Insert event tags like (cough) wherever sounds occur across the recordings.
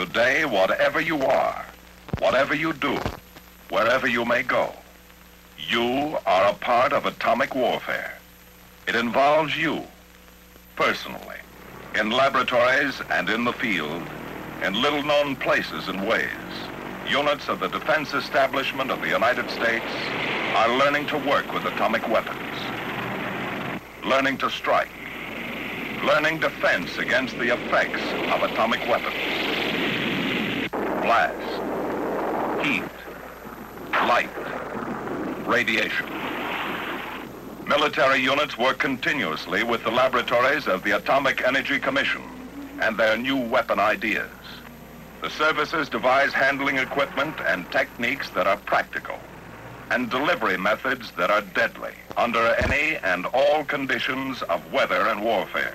Today, whatever you are, whatever you do, wherever you may go, you are a part of atomic warfare. It involves you, personally, in laboratories and in the field, in little-known places and ways. Units of the defense establishment of the United States are learning to work with atomic weapons, learning to strike, learning defense against the effects of atomic weapons. Blast, heat, light, radiation. Military units work continuously with the laboratories of the Atomic Energy Commission and their new weapon ideas. The services devise handling equipment and techniques that are practical and delivery methods that are deadly under any and all conditions of weather and warfare.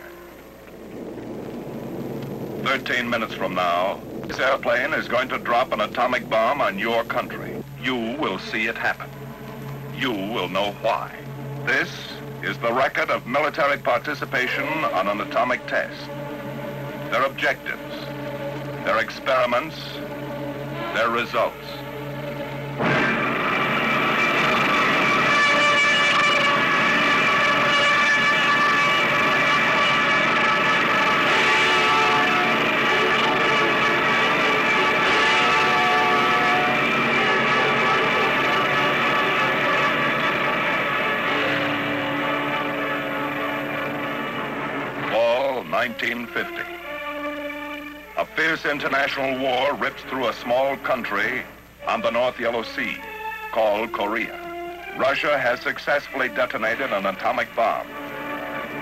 13 minutes from now, this airplane is going to drop an atomic bomb on your country. You will see it happen. You will know why. This is the record of military participation on an atomic test. Their objectives, their experiments, their results. 1950. A fierce international war rips through a small country on the North Yellow Sea called Korea. Russia has successfully detonated an atomic bomb.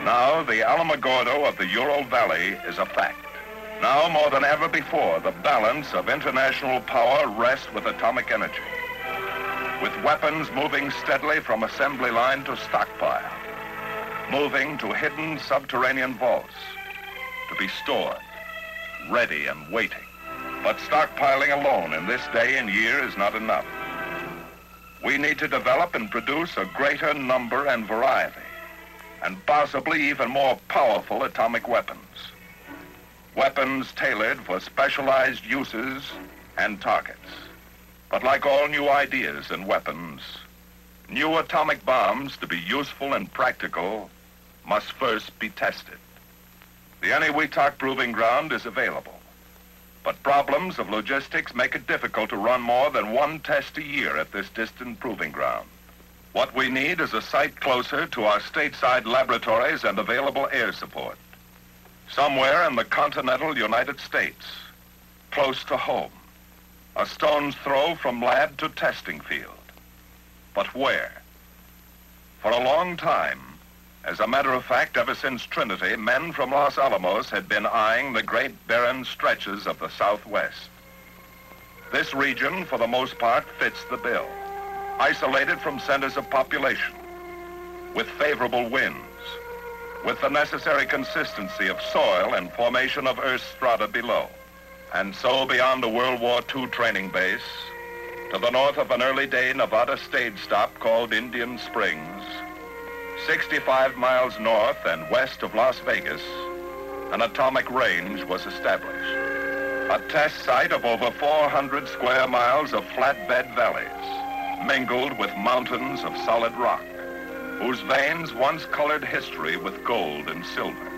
Now the Alamogordo of the Ural Valley is a fact. Now more than ever before, the balance of international power rests with atomic energy. With weapons moving steadily from assembly line to stockpile moving to hidden subterranean vaults to be stored, ready and waiting. But stockpiling alone in this day and year is not enough. We need to develop and produce a greater number and variety, and possibly even more powerful atomic weapons. Weapons tailored for specialized uses and targets. But like all new ideas and weapons, New atomic bombs, to be useful and practical, must first be tested. The Eniwetok Proving Ground is available, but problems of logistics make it difficult to run more than one test a year at this distant proving ground. What we need is a site closer to our stateside laboratories and available air support. Somewhere in the continental United States, close to home, a stone's throw from lab to testing field. But where? For a long time, as a matter of fact, ever since Trinity, men from Los Alamos had been eyeing the great barren stretches of the Southwest. This region, for the most part, fits the bill. Isolated from centers of population, with favorable winds, with the necessary consistency of soil and formation of earth strata below. And so beyond the World War II training base, to the north of an early day Nevada stage stop called Indian Springs, 65 miles north and west of Las Vegas, an atomic range was established. A test site of over 400 square miles of flatbed valleys, mingled with mountains of solid rock, whose veins once colored history with gold and silver.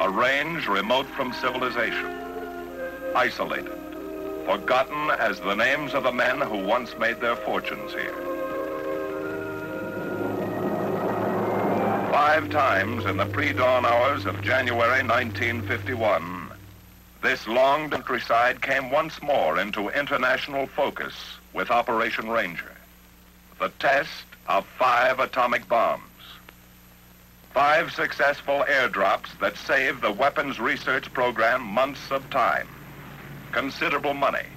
A range remote from civilization, isolated, forgotten as the names of the men who once made their fortunes here. Five times in the pre-dawn hours of January 1951, this long countryside came once more into international focus with Operation Ranger. The test of five atomic bombs. Five successful airdrops that saved the weapons research program months of time considerable money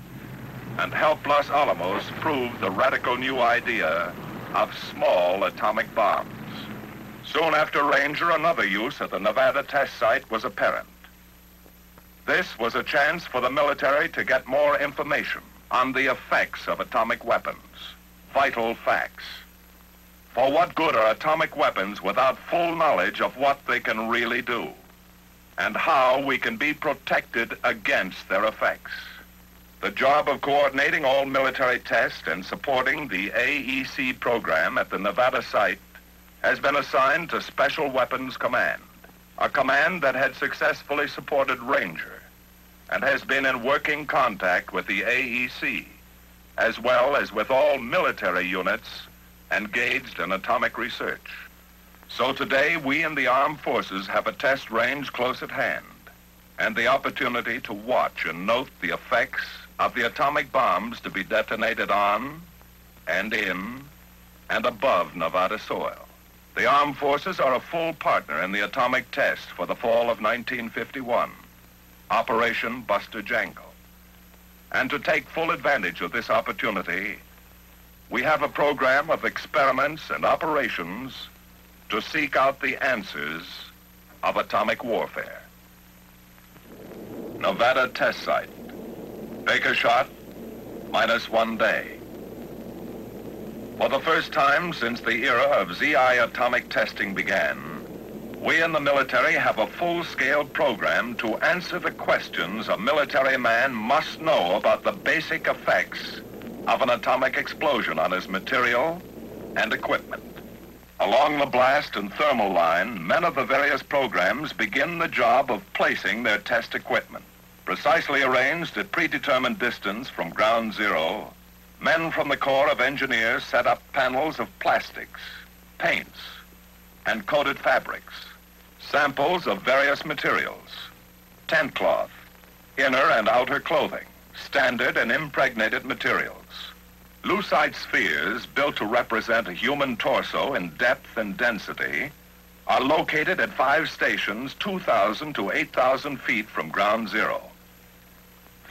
and helped Los Alamos prove the radical new idea of small atomic bombs. Soon after Ranger, another use at the Nevada test site was apparent. This was a chance for the military to get more information on the effects of atomic weapons, vital facts. For what good are atomic weapons without full knowledge of what they can really do? and how we can be protected against their effects. The job of coordinating all military tests and supporting the AEC program at the Nevada site has been assigned to Special Weapons Command, a command that had successfully supported Ranger and has been in working contact with the AEC, as well as with all military units engaged in atomic research. So today, we in the armed forces have a test range close at hand and the opportunity to watch and note the effects of the atomic bombs to be detonated on and in and above Nevada soil. The armed forces are a full partner in the atomic test for the fall of 1951, Operation Buster Jangle. And to take full advantage of this opportunity, we have a program of experiments and operations to seek out the answers of atomic warfare. Nevada test site. Baker shot, minus one day. For the first time since the era of ZI atomic testing began, we in the military have a full-scale program to answer the questions a military man must know about the basic effects of an atomic explosion on his material and equipment. Along the blast and thermal line, men of the various programs begin the job of placing their test equipment. Precisely arranged at predetermined distance from ground zero, men from the Corps of Engineers set up panels of plastics, paints, and coated fabrics, samples of various materials, tent cloth, inner and outer clothing, standard and impregnated materials. Lucite spheres built to represent a human torso in depth and density are located at five stations 2,000 to 8,000 feet from ground zero.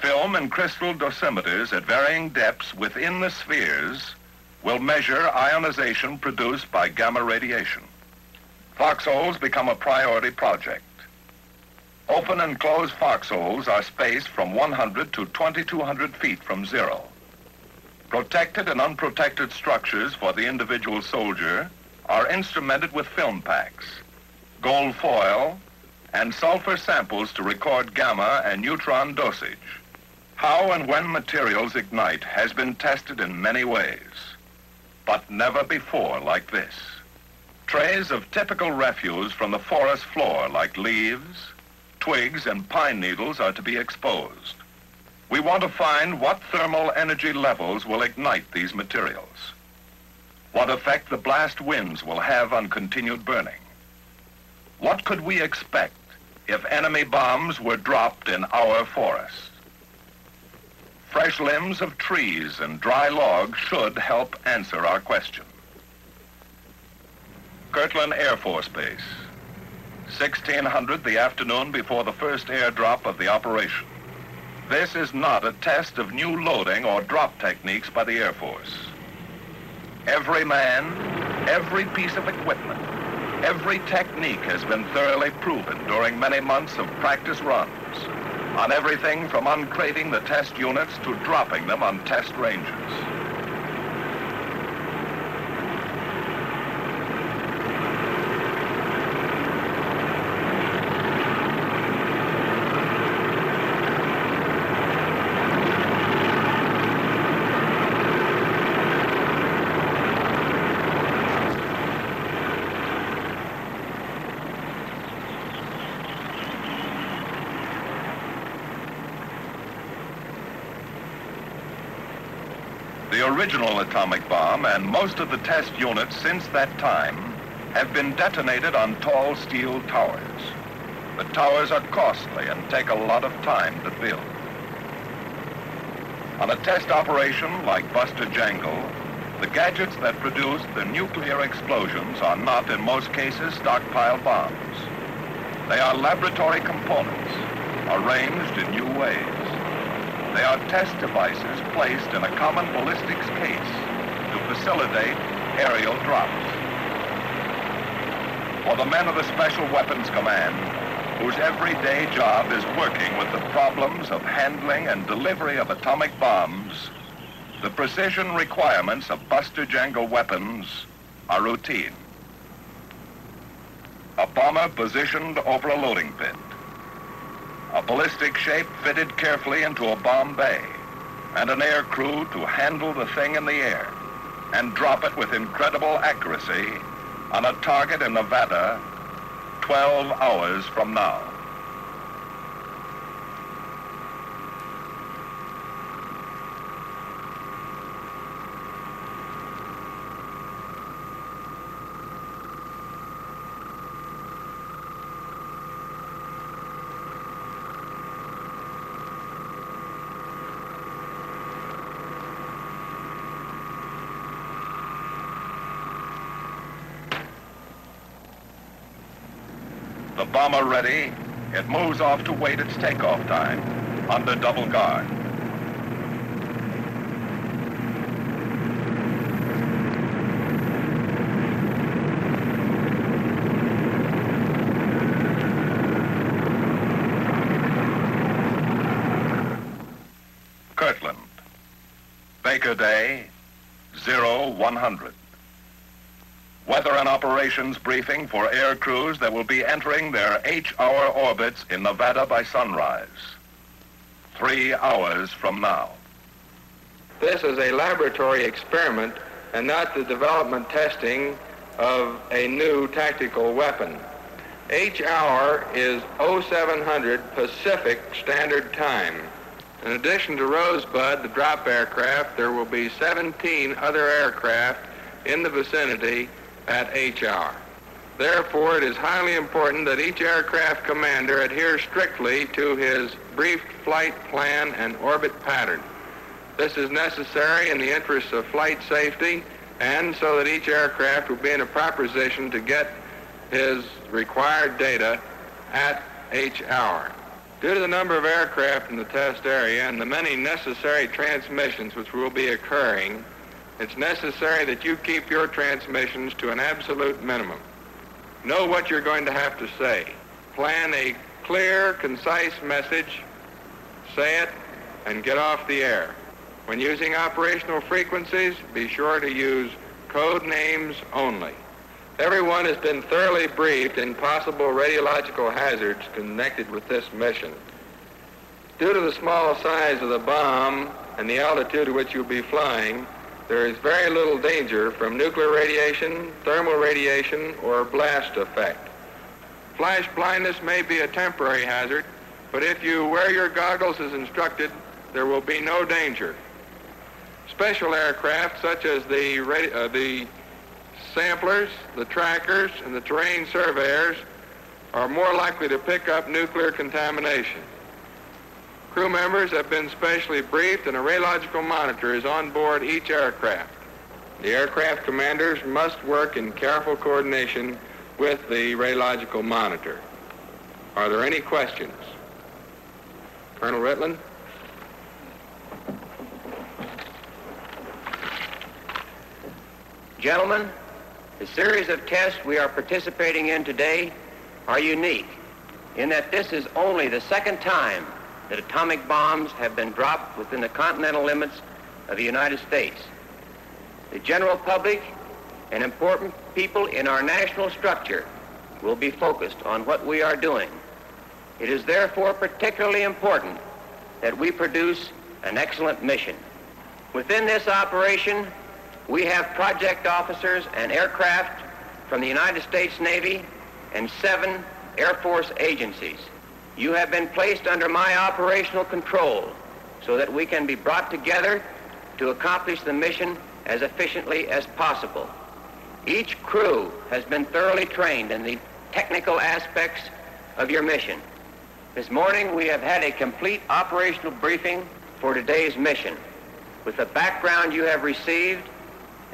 Film and crystal dosimeters at varying depths within the spheres will measure ionization produced by gamma radiation. Foxholes become a priority project. Open and closed foxholes are spaced from 100 to 2,200 feet from zero. Protected and unprotected structures for the individual soldier are instrumented with film packs, gold foil, and sulfur samples to record gamma and neutron dosage. How and when materials ignite has been tested in many ways, but never before like this. Trays of typical refuse from the forest floor like leaves, twigs, and pine needles are to be exposed. We want to find what thermal energy levels will ignite these materials, what effect the blast winds will have on continued burning. What could we expect if enemy bombs were dropped in our forests? Fresh limbs of trees and dry logs should help answer our question. Kirtland Air Force Base, 1600 the afternoon before the first airdrop of the operation. This is not a test of new loading or drop techniques by the Air Force. Every man, every piece of equipment, every technique has been thoroughly proven during many months of practice runs on everything from uncrating the test units to dropping them on test ranges. The original atomic bomb and most of the test units since that time have been detonated on tall steel towers. The towers are costly and take a lot of time to build. On a test operation like Buster Jangle, the gadgets that produce the nuclear explosions are not, in most cases, stockpile bombs. They are laboratory components, arranged in new ways. They are test devices placed in a common ballistics case to facilitate aerial drops. For the men of the Special Weapons Command, whose everyday job is working with the problems of handling and delivery of atomic bombs, the precision requirements of Buster Jangle weapons are routine. A bomber positioned over a loading pit a ballistic shape fitted carefully into a bomb bay, and an air crew to handle the thing in the air and drop it with incredible accuracy on a target in Nevada 12 hours from now. The bomber ready, it moves off to wait its takeoff time under double guard. Kirtland. Baker Day, 0100. Weather and operations briefing for air crews that will be entering their H-hour orbits in Nevada by sunrise. Three hours from now. This is a laboratory experiment and not the development testing of a new tactical weapon. H-hour is 0700 Pacific Standard Time. In addition to Rosebud, the drop aircraft, there will be 17 other aircraft in the vicinity at H-hour. Therefore, it is highly important that each aircraft commander adhere strictly to his briefed flight plan and orbit pattern. This is necessary in the interests of flight safety and so that each aircraft will be in a proper position to get his required data at H-hour. Due to the number of aircraft in the test area and the many necessary transmissions which will be occurring, it's necessary that you keep your transmissions to an absolute minimum. Know what you're going to have to say. Plan a clear, concise message, say it, and get off the air. When using operational frequencies, be sure to use code names only. Everyone has been thoroughly briefed in possible radiological hazards connected with this mission. Due to the small size of the bomb and the altitude at which you'll be flying, there is very little danger from nuclear radiation, thermal radiation, or blast effect. Flash blindness may be a temporary hazard, but if you wear your goggles as instructed, there will be no danger. Special aircraft such as the, uh, the samplers, the trackers, and the terrain surveyors are more likely to pick up nuclear contamination. Crew members have been specially briefed and a radiological monitor is on board each aircraft. The aircraft commanders must work in careful coordination with the radiological monitor. Are there any questions? Colonel Ritland? Gentlemen, the series of tests we are participating in today are unique in that this is only the second time that atomic bombs have been dropped within the continental limits of the United States. The general public and important people in our national structure will be focused on what we are doing. It is therefore particularly important that we produce an excellent mission. Within this operation, we have project officers and aircraft from the United States Navy and seven Air Force agencies. You have been placed under my operational control so that we can be brought together to accomplish the mission as efficiently as possible. Each crew has been thoroughly trained in the technical aspects of your mission. This morning we have had a complete operational briefing for today's mission. With the background you have received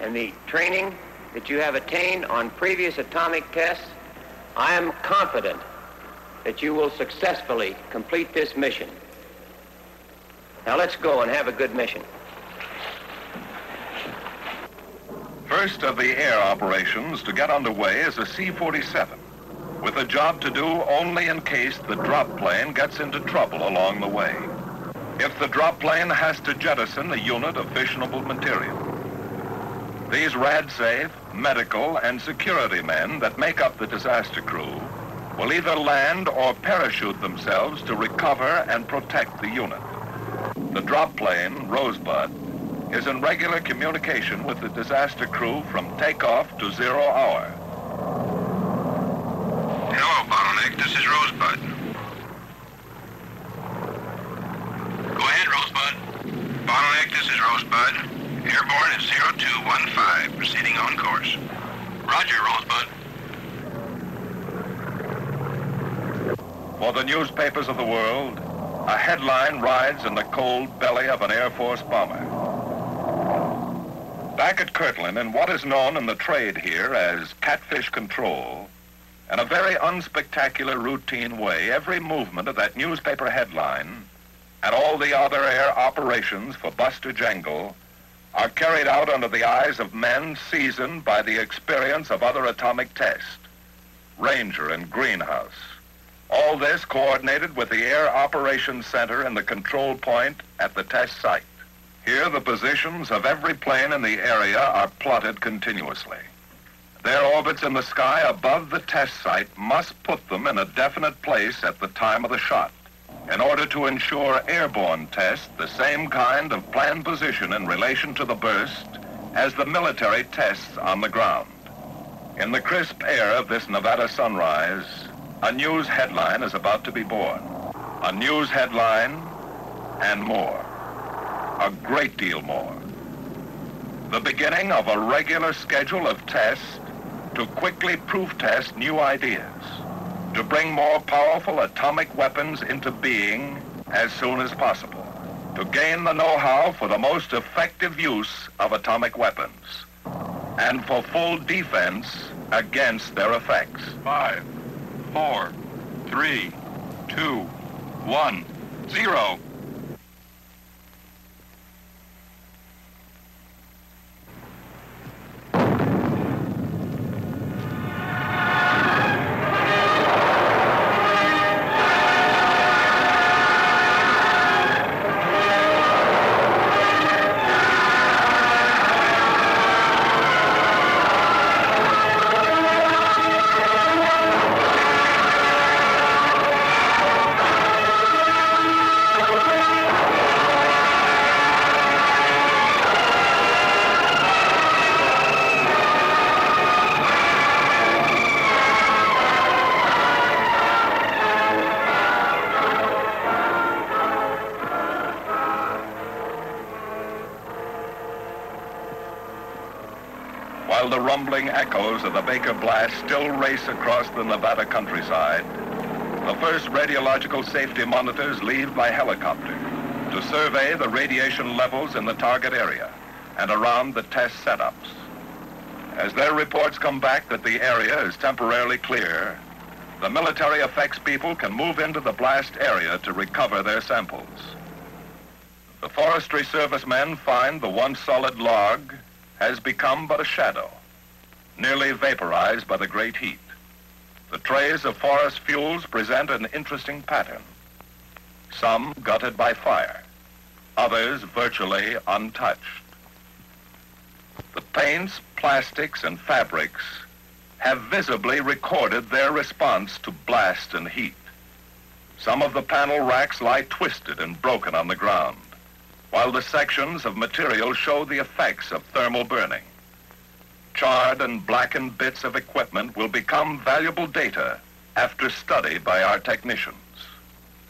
and the training that you have attained on previous atomic tests, I am confident that you will successfully complete this mission. Now let's go and have a good mission. First of the air operations to get underway is a C-47, with a job to do only in case the drop plane gets into trouble along the way. If the drop plane has to jettison a unit of fissionable material. These rad-safe, medical, and security men that make up the disaster crew will either land or parachute themselves to recover and protect the unit. The drop plane, Rosebud, is in regular communication with the disaster crew from takeoff to zero hour. Hello, Bottleneck. This is Rosebud. Go ahead, Rosebud. Bottleneck, this is Rosebud. Airborne is 0215, proceeding on course. Roger, Rosebud. For the newspapers of the world, a headline rides in the cold belly of an Air Force bomber. Back at Kirtland, in what is known in the trade here as catfish control, in a very unspectacular routine way, every movement of that newspaper headline and all the other air operations for Buster Jangle are carried out under the eyes of men seasoned by the experience of other atomic tests. Ranger and Greenhouse. All this coordinated with the Air Operations Center and the control point at the test site. Here, the positions of every plane in the area are plotted continuously. Their orbits in the sky above the test site must put them in a definite place at the time of the shot in order to ensure airborne tests the same kind of planned position in relation to the burst as the military tests on the ground. In the crisp air of this Nevada sunrise, a news headline is about to be born. A news headline and more. A great deal more. The beginning of a regular schedule of tests to quickly proof test new ideas, to bring more powerful atomic weapons into being as soon as possible, to gain the know-how for the most effective use of atomic weapons, and for full defense against their effects. Five, four, three, two, one, zero. Baker blast still race across the Nevada countryside, the first radiological safety monitors leave by helicopter to survey the radiation levels in the target area and around the test setups. As their reports come back that the area is temporarily clear, the military effects people can move into the blast area to recover their samples. The Forestry Service men find the once solid log has become but a shadow, nearly vaporized by the great heat. The trays of forest fuels present an interesting pattern. Some gutted by fire, others virtually untouched. The paints, plastics, and fabrics have visibly recorded their response to blast and heat. Some of the panel racks lie twisted and broken on the ground while the sections of material show the effects of thermal burning. Charred and blackened bits of equipment will become valuable data after study by our technicians.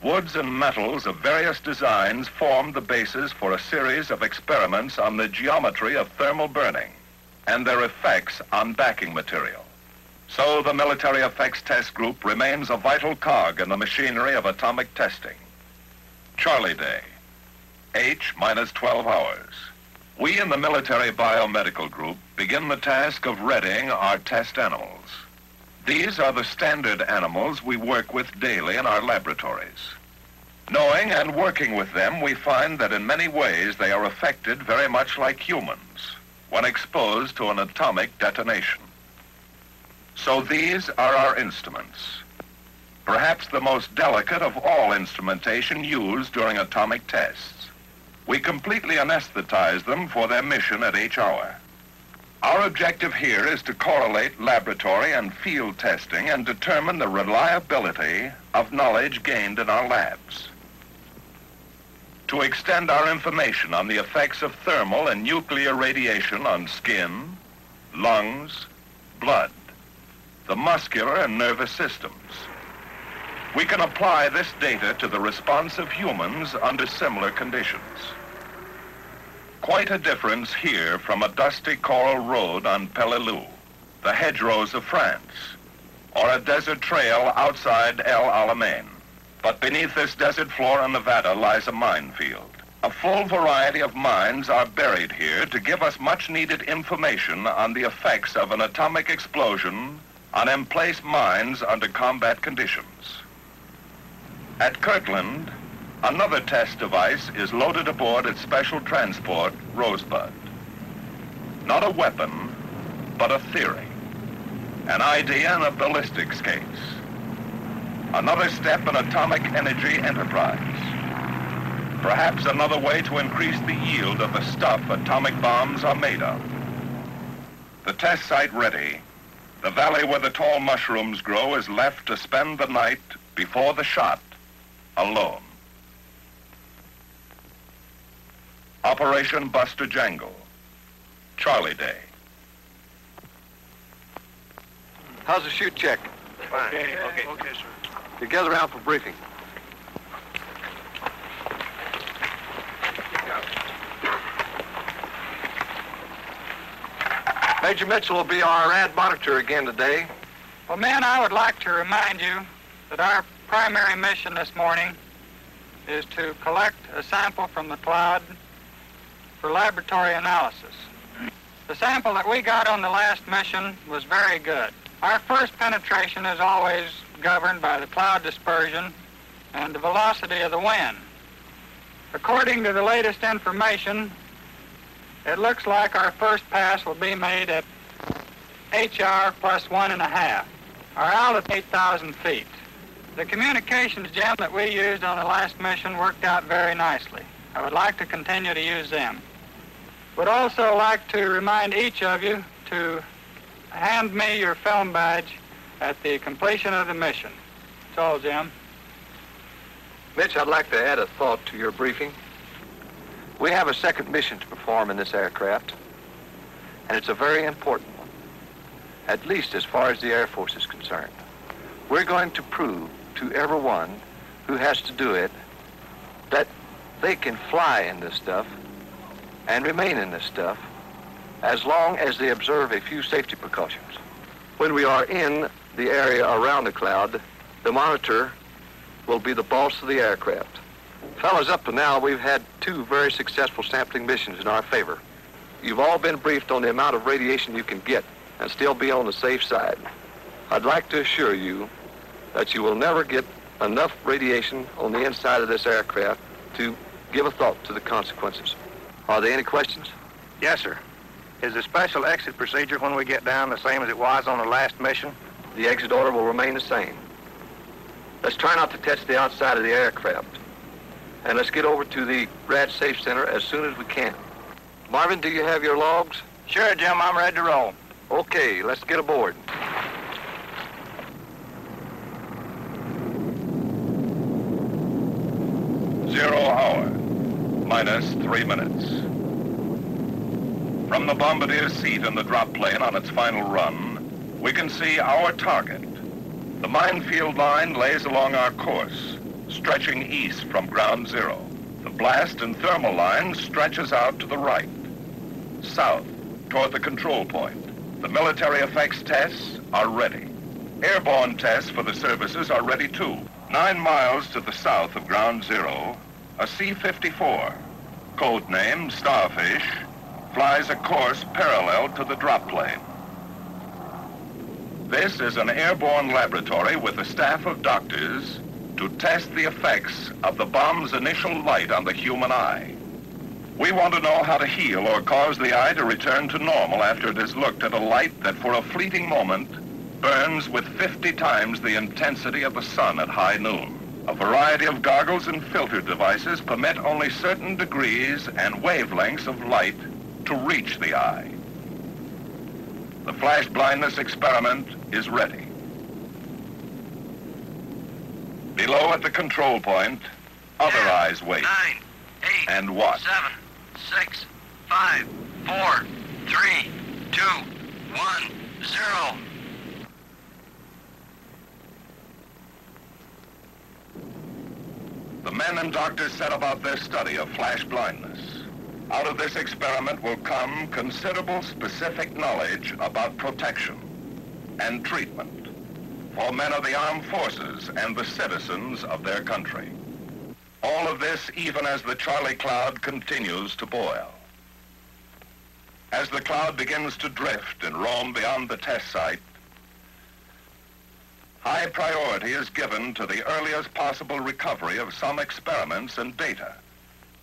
Woods and metals of various designs form the basis for a series of experiments on the geometry of thermal burning and their effects on backing material. So the Military Effects Test Group remains a vital cog in the machinery of atomic testing. Charlie Day, H minus 12 hours. We in the Military Biomedical Group begin the task of readying our test animals. These are the standard animals we work with daily in our laboratories. Knowing and working with them, we find that in many ways they are affected very much like humans when exposed to an atomic detonation. So these are our instruments. Perhaps the most delicate of all instrumentation used during atomic tests. We completely anesthetize them for their mission at each hour. Our objective here is to correlate laboratory and field testing and determine the reliability of knowledge gained in our labs. to extend our information on the effects of thermal and nuclear radiation on skin, lungs, blood, the muscular and nervous systems. We can apply this data to the response of humans under similar conditions. Quite a difference here from a dusty coral road on Peleliu, the hedgerows of France, or a desert trail outside El Alamein. But beneath this desert floor in Nevada lies a minefield. A full variety of mines are buried here to give us much needed information on the effects of an atomic explosion on emplaced mines under combat conditions. At Kirtland, another test device is loaded aboard its special transport, Rosebud. Not a weapon, but a theory. An idea in a ballistics case. Another step in atomic energy enterprise. Perhaps another way to increase the yield of the stuff atomic bombs are made of. The test site ready, the valley where the tall mushrooms grow is left to spend the night before the shot alone. Operation Buster Jangle. Charlie Day. How's the chute check? Fine. Okay, okay. Okay, sir. You gather around for briefing. Major Mitchell will be our ad monitor again today. Well, men, I would like to remind you that our primary mission this morning is to collect a sample from the cloud for laboratory analysis. The sample that we got on the last mission was very good. Our first penetration is always governed by the cloud dispersion and the velocity of the wind. According to the latest information, it looks like our first pass will be made at HR plus one and a half. Our altitude 8,000 feet. The communications gem that we used on the last mission worked out very nicely. I would like to continue to use them. Would also like to remind each of you to hand me your film badge at the completion of the mission. That's all, Jim. Mitch, I'd like to add a thought to your briefing. We have a second mission to perform in this aircraft, and it's a very important one, at least as far as the Air Force is concerned. We're going to prove to everyone who has to do it that they can fly in this stuff and remain in this stuff as long as they observe a few safety precautions. When we are in the area around the cloud, the monitor will be the boss of the aircraft. Fellas, up to now, we've had two very successful sampling missions in our favor. You've all been briefed on the amount of radiation you can get and still be on the safe side. I'd like to assure you that you will never get enough radiation on the inside of this aircraft to give a thought to the consequences. Are there any questions? Yes, sir. Is the special exit procedure when we get down the same as it was on the last mission? The exit order will remain the same. Let's try not to touch the outside of the aircraft. And let's get over to the Rad Safe Center as soon as we can. Marvin, do you have your logs? Sure, Jim. I'm ready to roll. Okay, let's get aboard. Zero hour, minus three minutes. From the bombardier's seat in the drop plane on its final run, we can see our target. The minefield line lays along our course, stretching east from ground zero. The blast and thermal line stretches out to the right, south, toward the control point. The military effects tests are ready. Airborne tests for the services are ready too. Nine miles to the south of ground zero, a C-54, codenamed Starfish, flies a course parallel to the drop plane. This is an airborne laboratory with a staff of doctors to test the effects of the bomb's initial light on the human eye. We want to know how to heal or cause the eye to return to normal after it has looked at a light that for a fleeting moment burns with 50 times the intensity of the sun at high noon. A variety of goggles and filter devices permit only certain degrees and wavelengths of light to reach the eye. The flash blindness experiment is ready. Below at the control point, other eyes wait. Nine, and what? Seven, six, five, four, three, two, one, zero. The men and doctors set about their study of flash blindness. Out of this experiment will come considerable specific knowledge about protection and treatment for men of the armed forces and the citizens of their country. All of this even as the Charlie cloud continues to boil. As the cloud begins to drift and roam beyond the test site, high priority is given to the earliest possible recovery of some experiments and data,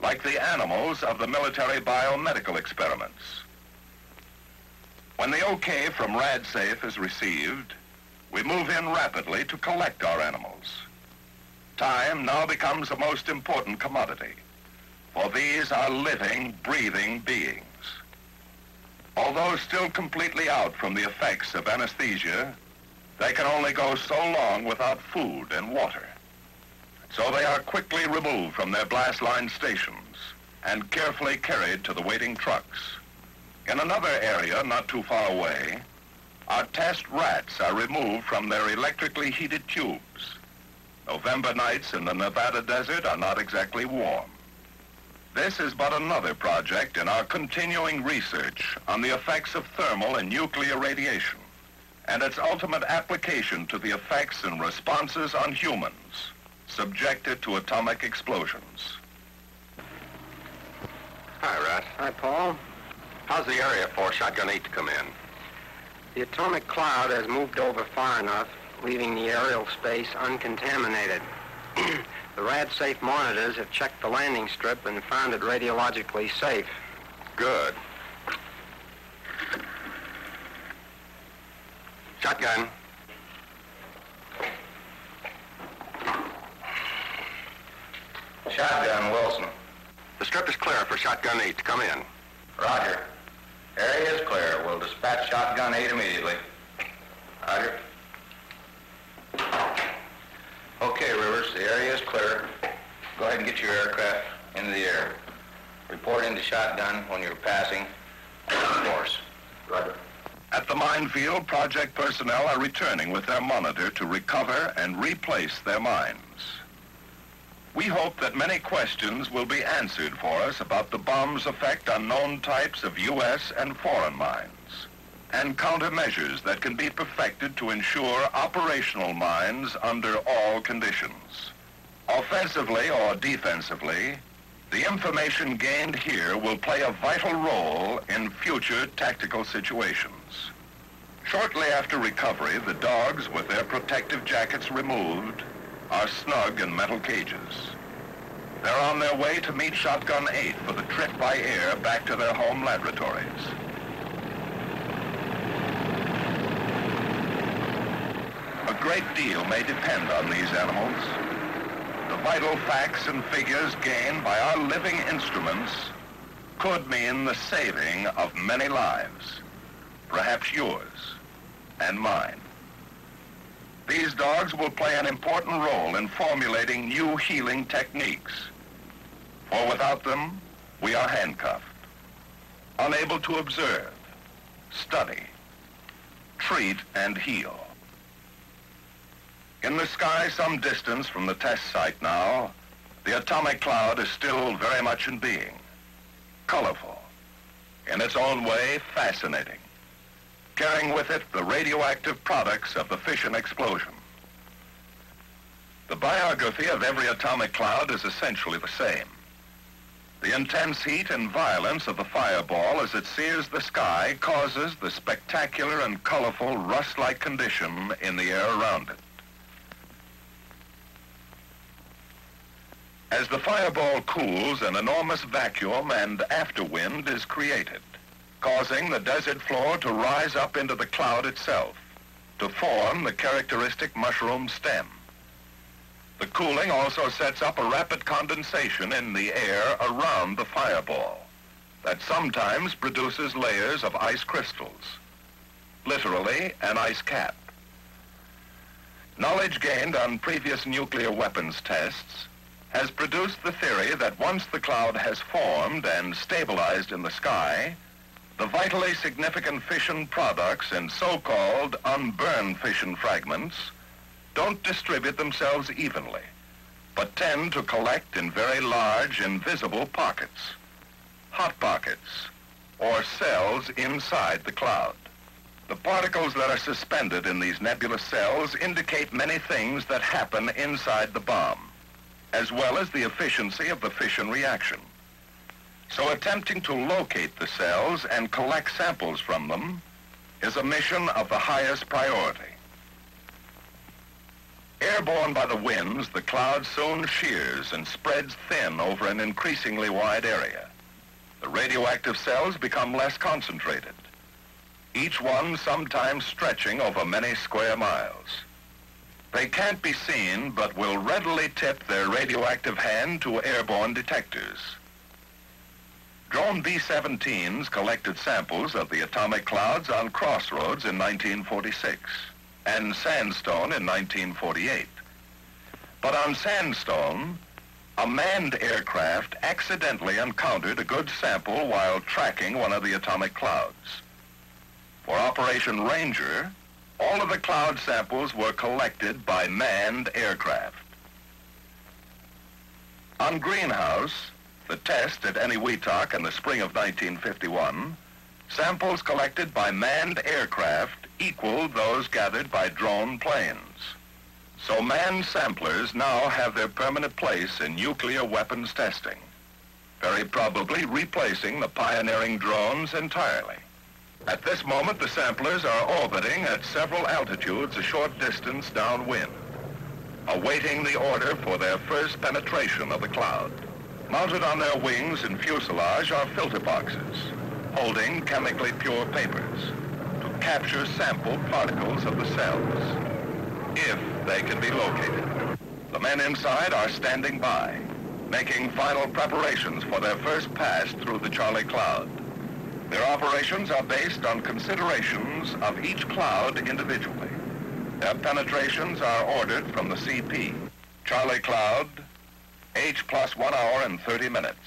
like the animals of the military biomedical experiments. When the OK from RadSafe is received, we move in rapidly to collect our animals. Time now becomes the most important commodity, for these are living, breathing beings. Although still completely out from the effects of anesthesia, they can only go so long without food and water. So they are quickly removed from their blast line stations and carefully carried to the waiting trucks. In another area not too far away, our test rats are removed from their electrically heated tubes. November nights in the Nevada desert are not exactly warm. This is but another project in our continuing research on the effects of thermal and nuclear radiation and its ultimate application to the effects and responses on humans subjected to atomic explosions. Hi, Rat. Hi, Paul. How's the area for Shotgun 8 to come in? The atomic cloud has moved over far enough, leaving the aerial space uncontaminated. (clears throat) the RadSafe monitors have checked the landing strip and found it radiologically safe. Good. Shotgun. Shotgun, Wilson. The strip is clear for Shotgun 8 to come in. Roger. Area is clear. We'll dispatch Shotgun 8 immediately. Roger. Okay, Rivers, the area is clear. Go ahead and get your aircraft into the air. Report into Shotgun when you're passing course. Roger. At the minefield, project personnel are returning with their monitor to recover and replace their mines. We hope that many questions will be answered for us about the bomb's effect on known types of U.S. and foreign mines, and countermeasures that can be perfected to ensure operational mines under all conditions. Offensively or defensively, the information gained here will play a vital role in future tactical situations. Shortly after recovery, the dogs, with their protective jackets removed, are snug in metal cages. They're on their way to meet Shotgun 8 for the trip by air back to their home laboratories. A great deal may depend on these animals. The vital facts and figures gained by our living instruments could mean the saving of many lives, perhaps yours and mine. These dogs will play an important role in formulating new healing techniques. For without them, we are handcuffed, unable to observe, study, treat, and heal. In the sky some distance from the test site now, the atomic cloud is still very much in being. Colorful, in its own way fascinating carrying with it the radioactive products of the fission explosion. The biography of every atomic cloud is essentially the same. The intense heat and violence of the fireball as it sears the sky causes the spectacular and colorful rust-like condition in the air around it. As the fireball cools, an enormous vacuum and afterwind is created causing the desert floor to rise up into the cloud itself to form the characteristic mushroom stem. The cooling also sets up a rapid condensation in the air around the fireball that sometimes produces layers of ice crystals, literally an ice cap. Knowledge gained on previous nuclear weapons tests has produced the theory that once the cloud has formed and stabilized in the sky, the vitally significant fission products and so-called unburned fission fragments don't distribute themselves evenly, but tend to collect in very large invisible pockets, hot pockets, or cells inside the cloud. The particles that are suspended in these nebulous cells indicate many things that happen inside the bomb, as well as the efficiency of the fission reaction. So attempting to locate the cells and collect samples from them is a mission of the highest priority. Airborne by the winds, the cloud soon shears and spreads thin over an increasingly wide area. The radioactive cells become less concentrated, each one sometimes stretching over many square miles. They can't be seen, but will readily tip their radioactive hand to airborne detectors. Drone B-17s collected samples of the atomic clouds on Crossroads in 1946 and Sandstone in 1948. But on Sandstone, a manned aircraft accidentally encountered a good sample while tracking one of the atomic clouds. For Operation Ranger, all of the cloud samples were collected by manned aircraft. On Greenhouse, the test at Eniwetok in the spring of 1951, samples collected by manned aircraft equaled those gathered by drone planes. So manned samplers now have their permanent place in nuclear weapons testing, very probably replacing the pioneering drones entirely. At this moment, the samplers are orbiting at several altitudes a short distance downwind, awaiting the order for their first penetration of the cloud. Mounted on their wings and fuselage are filter boxes holding chemically pure papers to capture sample particles of the cells, if they can be located. The men inside are standing by, making final preparations for their first pass through the Charlie Cloud. Their operations are based on considerations of each cloud individually. Their penetrations are ordered from the CP. Charlie Cloud, H plus one hour and 30 minutes.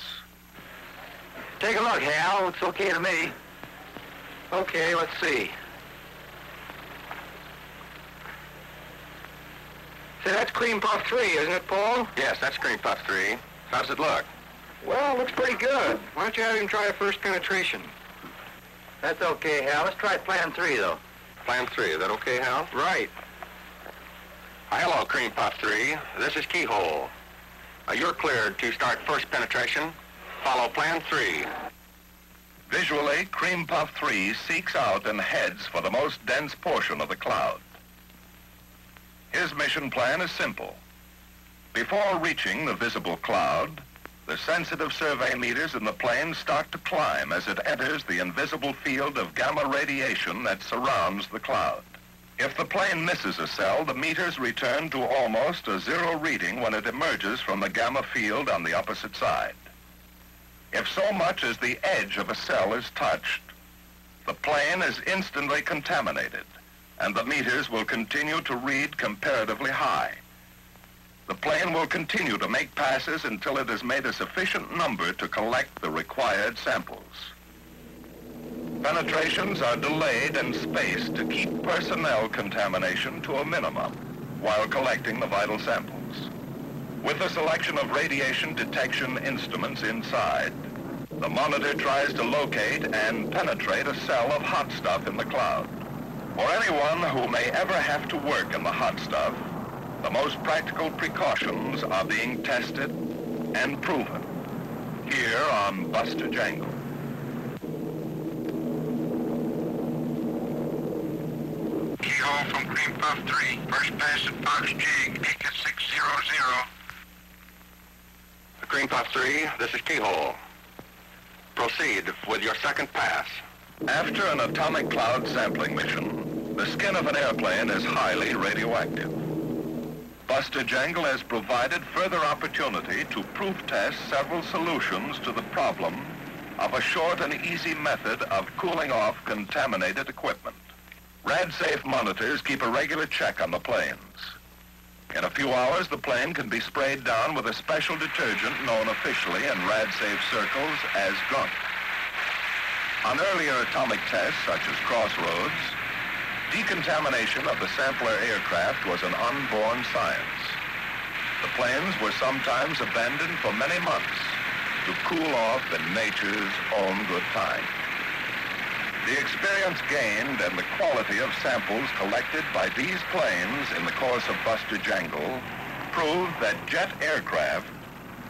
Take a look, Hal. It's okay to me. Okay, let's see. Say, that's Cream Puff 3, isn't it, Paul? Yes, that's Cream Puff 3. How does it look? Well, looks pretty good. Why don't you have him try a first penetration? That's okay, Hal. Let's try plan three, though. Plan 3, is that okay, Hal? Right. Hello, Cream Puff 3. This is Keyhole. Uh, you're cleared to start first penetration. Follow Plan 3. Visually, Cream Puff 3 seeks out and heads for the most dense portion of the cloud. His mission plan is simple. Before reaching the visible cloud, the sensitive survey meters in the plane start to climb as it enters the invisible field of gamma radiation that surrounds the cloud. If the plane misses a cell, the meters return to almost a zero reading when it emerges from the gamma field on the opposite side. If so much as the edge of a cell is touched, the plane is instantly contaminated, and the meters will continue to read comparatively high. The plane will continue to make passes until it has made a sufficient number to collect the required samples. Penetrations are delayed and spaced to keep personnel contamination to a minimum while collecting the vital samples. With a selection of radiation detection instruments inside, the monitor tries to locate and penetrate a cell of hot stuff in the cloud. For anyone who may ever have to work in the hot stuff, the most practical precautions are being tested and proven here on Buster Jangle. Keyhole from Cream Puff 3. First pass at Fox Jig, Eka 600. Cream Puff 3, this is Keyhole. Proceed with your second pass. After an atomic cloud sampling mission, the skin of an airplane is highly radioactive. Buster Jangle has provided further opportunity to proof test several solutions to the problem of a short and easy method of cooling off contaminated equipment. RadSafe monitors keep a regular check on the planes. In a few hours, the plane can be sprayed down with a special detergent known officially in rad-safe circles as gunk. On earlier atomic tests, such as Crossroads, decontamination of the sampler aircraft was an unborn science. The planes were sometimes abandoned for many months to cool off in nature's own good time. The experience gained and the quality of samples collected by these planes in the course of Buster Jangle proved that jet aircraft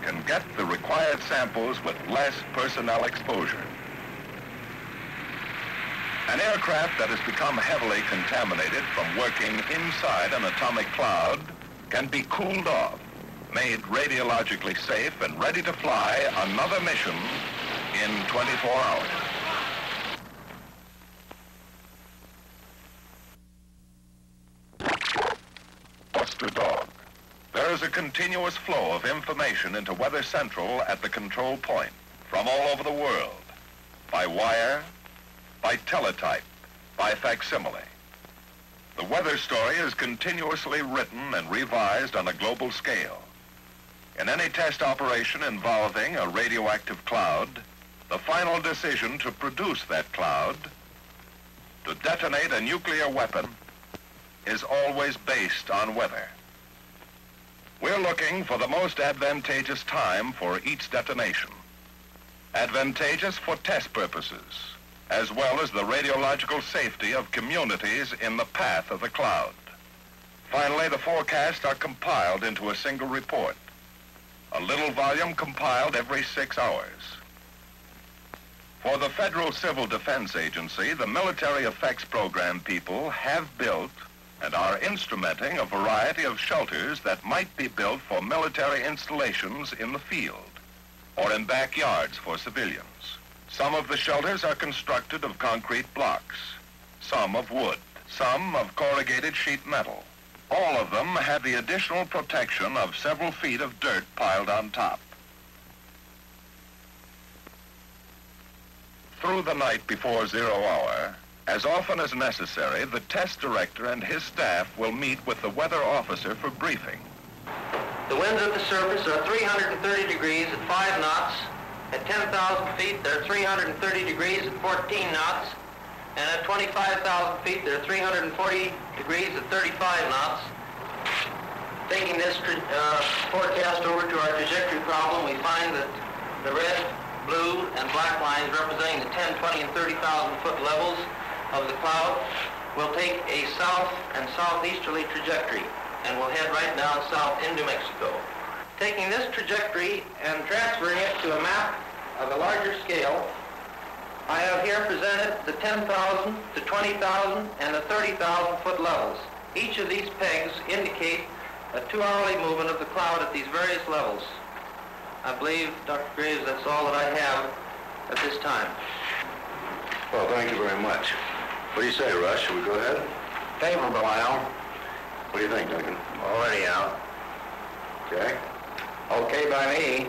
can get the required samples with less personnel exposure. An aircraft that has become heavily contaminated from working inside an atomic cloud can be cooled off, made radiologically safe and ready to fly another mission in 24 hours. Buster Dog. There is a continuous flow of information into Weather Central at the control point from all over the world. By wire, by teletype, by facsimile. The weather story is continuously written and revised on a global scale. In any test operation involving a radioactive cloud, the final decision to produce that cloud, to detonate a nuclear weapon, is always based on weather. We're looking for the most advantageous time for each detonation. Advantageous for test purposes, as well as the radiological safety of communities in the path of the cloud. Finally, the forecasts are compiled into a single report, a little volume compiled every six hours. For the Federal Civil Defense Agency, the Military Effects Program people have built and are instrumenting a variety of shelters that might be built for military installations in the field or in backyards for civilians. Some of the shelters are constructed of concrete blocks, some of wood, some of corrugated sheet metal. All of them have the additional protection of several feet of dirt piled on top. Through the night before zero hour, as often as necessary, the test director and his staff will meet with the weather officer for briefing. The winds at the surface are 330 degrees at 5 knots. At 10,000 feet, they're 330 degrees at 14 knots. And at 25,000 feet, they're 340 degrees at 35 knots. Taking this uh, forecast over to our trajectory problem, we find that the red, blue, and black lines representing the 10, 20, and 30,000 foot levels of the cloud will take a south and southeasterly trajectory and will head right down south into Mexico. Taking this trajectory and transferring it to a map of a larger scale, I have here presented the 10,000, the 20,000, and the 30,000 foot levels. Each of these pegs indicate a two-hourly movement of the cloud at these various levels. I believe, Dr. Graves, that's all that I have at this time. Well, thank you very much. What do you say, Rush? Should we go ahead? Favorable, Al. What do you think, Duncan? Already out. Okay. Okay by me.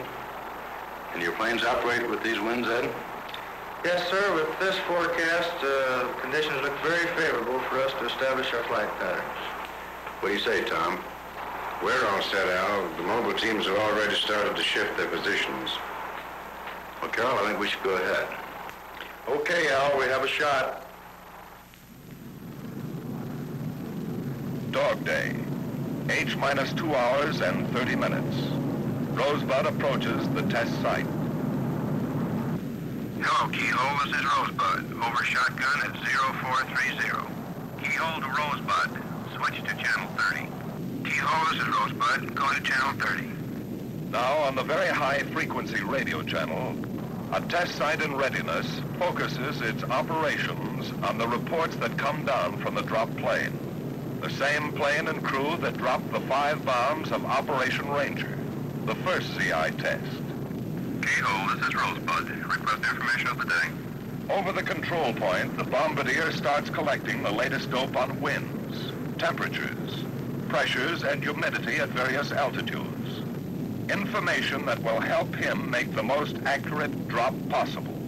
And your planes operate with these winds, Ed? Yes, sir. With this forecast, uh, conditions look very favorable for us to establish our flight patterns. What do you say, Tom? We're all set, Al. The mobile teams have already started to shift their positions. Well, Carol, I think we should go ahead. Okay, Al, we have a shot. Dog Day. H minus two hours and 30 minutes. Rosebud approaches the test site. Hello, Keyhole. This is Rosebud. Over shotgun at 0430. Keyhole to Rosebud. Switch to channel 30. Keyhole, this is Rosebud. Go to channel 30. Now on the very high frequency radio channel, a test site in readiness focuses its operations on the reports that come down from the drop plane. The same plane and crew that dropped the five bombs of Operation Ranger, the first ZI test. Keyhole, this is Rosebud. Request information of the day. Over the control point, the bombardier starts collecting the latest dope on winds, temperatures, pressures, and humidity at various altitudes. Information that will help him make the most accurate drop possible.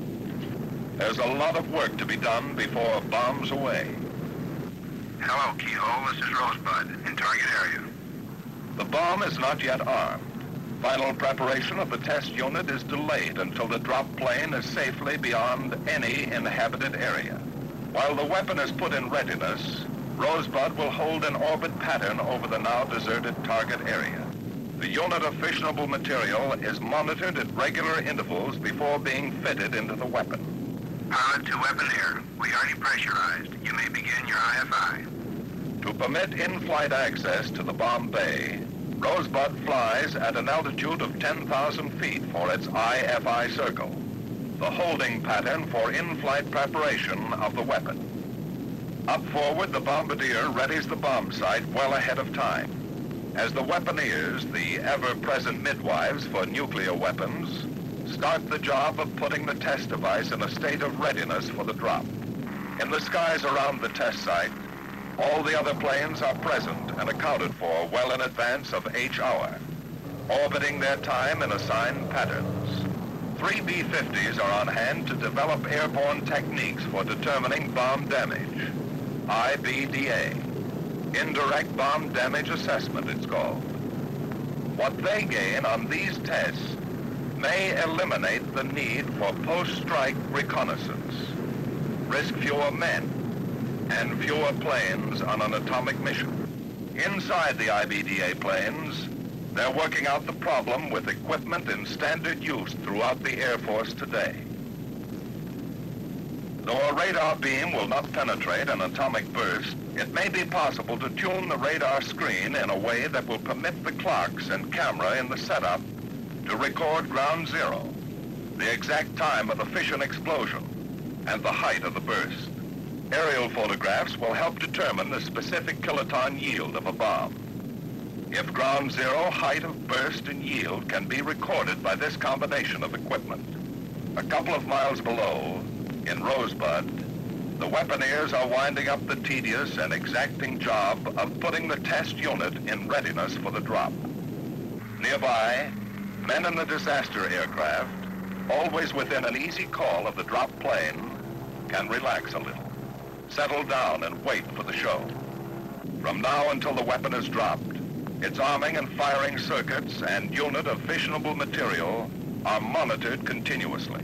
There's a lot of work to be done before bombs away. Hello, Keyhole. This is Rosebud. In target area. The bomb is not yet armed. Final preparation of the test unit is delayed until the drop plane is safely beyond any inhabited area. While the weapon is put in readiness, Rosebud will hold an orbit pattern over the now deserted target area. The unit of fissionable material is monitored at regular intervals before being fitted into the weapon. Pilot to weaponeer. We are depressurized. You may begin your IFI. To permit in-flight access to the bomb bay, Rosebud flies at an altitude of 10,000 feet for its IFI circle, the holding pattern for in-flight preparation of the weapon. Up forward, the bombardier readies the bombsight well ahead of time. As the weaponeers, the ever-present midwives for nuclear weapons, start the job of putting the test device in a state of readiness for the drop. In the skies around the test site, all the other planes are present and accounted for well in advance of H hour, orbiting their time in assigned patterns. Three B-50s are on hand to develop airborne techniques for determining bomb damage, IBDA. Indirect Bomb Damage Assessment, it's called. What they gain on these tests may eliminate the need for post-strike reconnaissance, risk fewer men, and fewer planes on an atomic mission. Inside the IBDA planes, they're working out the problem with equipment in standard use throughout the Air Force today. Though a radar beam will not penetrate an atomic burst, it may be possible to tune the radar screen in a way that will permit the clocks and camera in the setup to record ground zero, the exact time of the fission explosion, and the height of the burst. Aerial photographs will help determine the specific kiloton yield of a bomb. If ground zero, height of burst, and yield can be recorded by this combination of equipment. A couple of miles below, in Rosebud, the weaponeers are winding up the tedious and exacting job of putting the test unit in readiness for the drop. Nearby, men in the disaster aircraft, always within an easy call of the drop plane, can relax a little, settle down and wait for the show. From now until the weapon is dropped, its arming and firing circuits and unit of fissionable material are monitored continuously.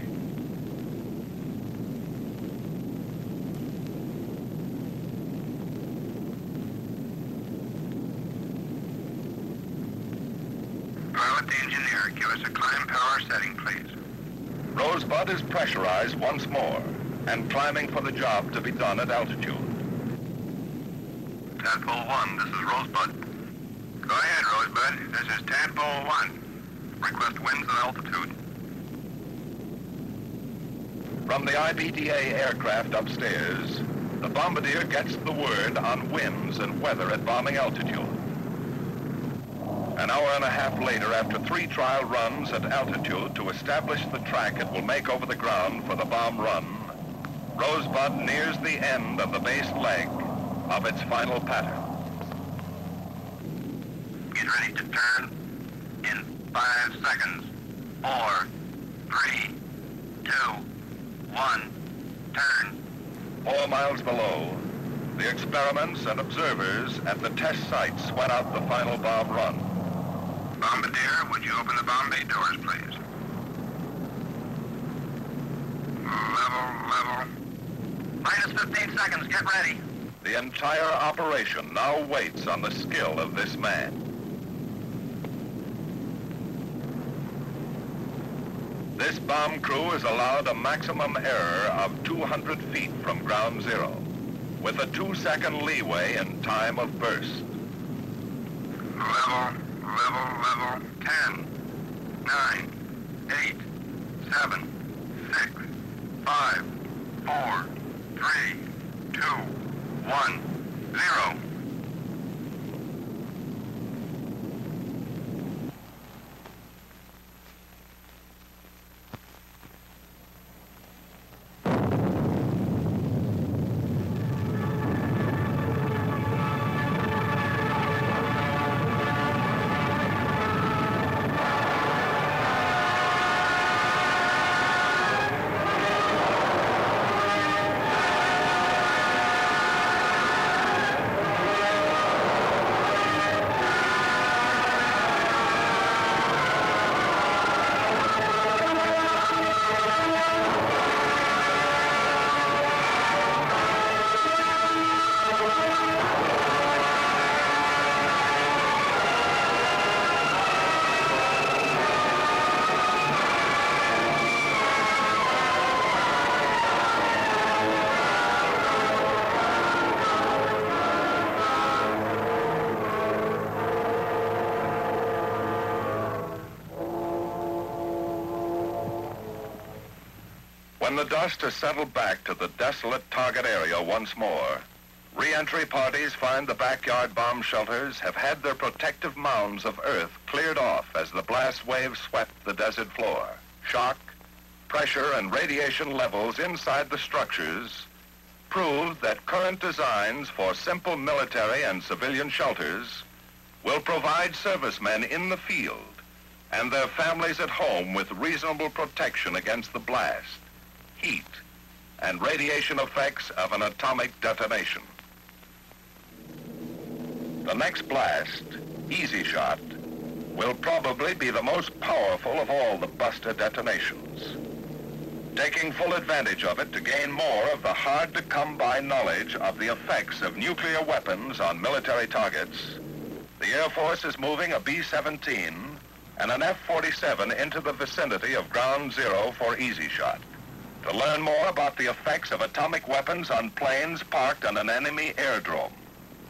Pilot the. Give us a climb power setting, please. Rosebud is pressurized once more and climbing for the job to be done at altitude. Tadpole 1, this is Rosebud. Go ahead, Rosebud. This is Tadpole 1. Request winds and altitude. From the IBDA aircraft upstairs, the bombardier gets the word on winds and weather at bombing altitude. An hour and a half later, after three trial runs at altitude to establish the track it will make over the ground for the bomb run, Rosebud nears the end of the base leg of its final pattern. Get ready to turn in five seconds. Four, three, two, one, turn. Four miles below, the experiments and observers at the test site sweat out the final bomb run. Bombardier, would you open the bomb bay doors, please? Level, level. Minus 15 seconds. Get ready. The entire operation now waits on the skill of this man. This bomb crew is allowed a maximum error of 200 feet from ground zero, with a two-second leeway in time of burst. Level, level, level. 10, 9, 8, 7, 6, 5, 4, 3, 2, 1, 0. The dust has settled back to the desolate target area once more, re-entry parties find the backyard bomb shelters have had their protective mounds of earth cleared off as the blast wave swept the desert floor. Shock, pressure, and radiation levels inside the structures proved that current designs for simple military and civilian shelters will provide servicemen in the field and their families at home with reasonable protection against the blast, heat, and radiation effects of an atomic detonation. The next blast, Easy Shot, will probably be the most powerful of all the Buster detonations. Taking full advantage of it to gain more of the hard-to-come-by knowledge of the effects of nuclear weapons on military targets, the Air Force is moving a B-17 and an F-47 into the vicinity of Ground Zero for Easy Shot to learn more about the effects of atomic weapons on planes parked on an enemy airdrome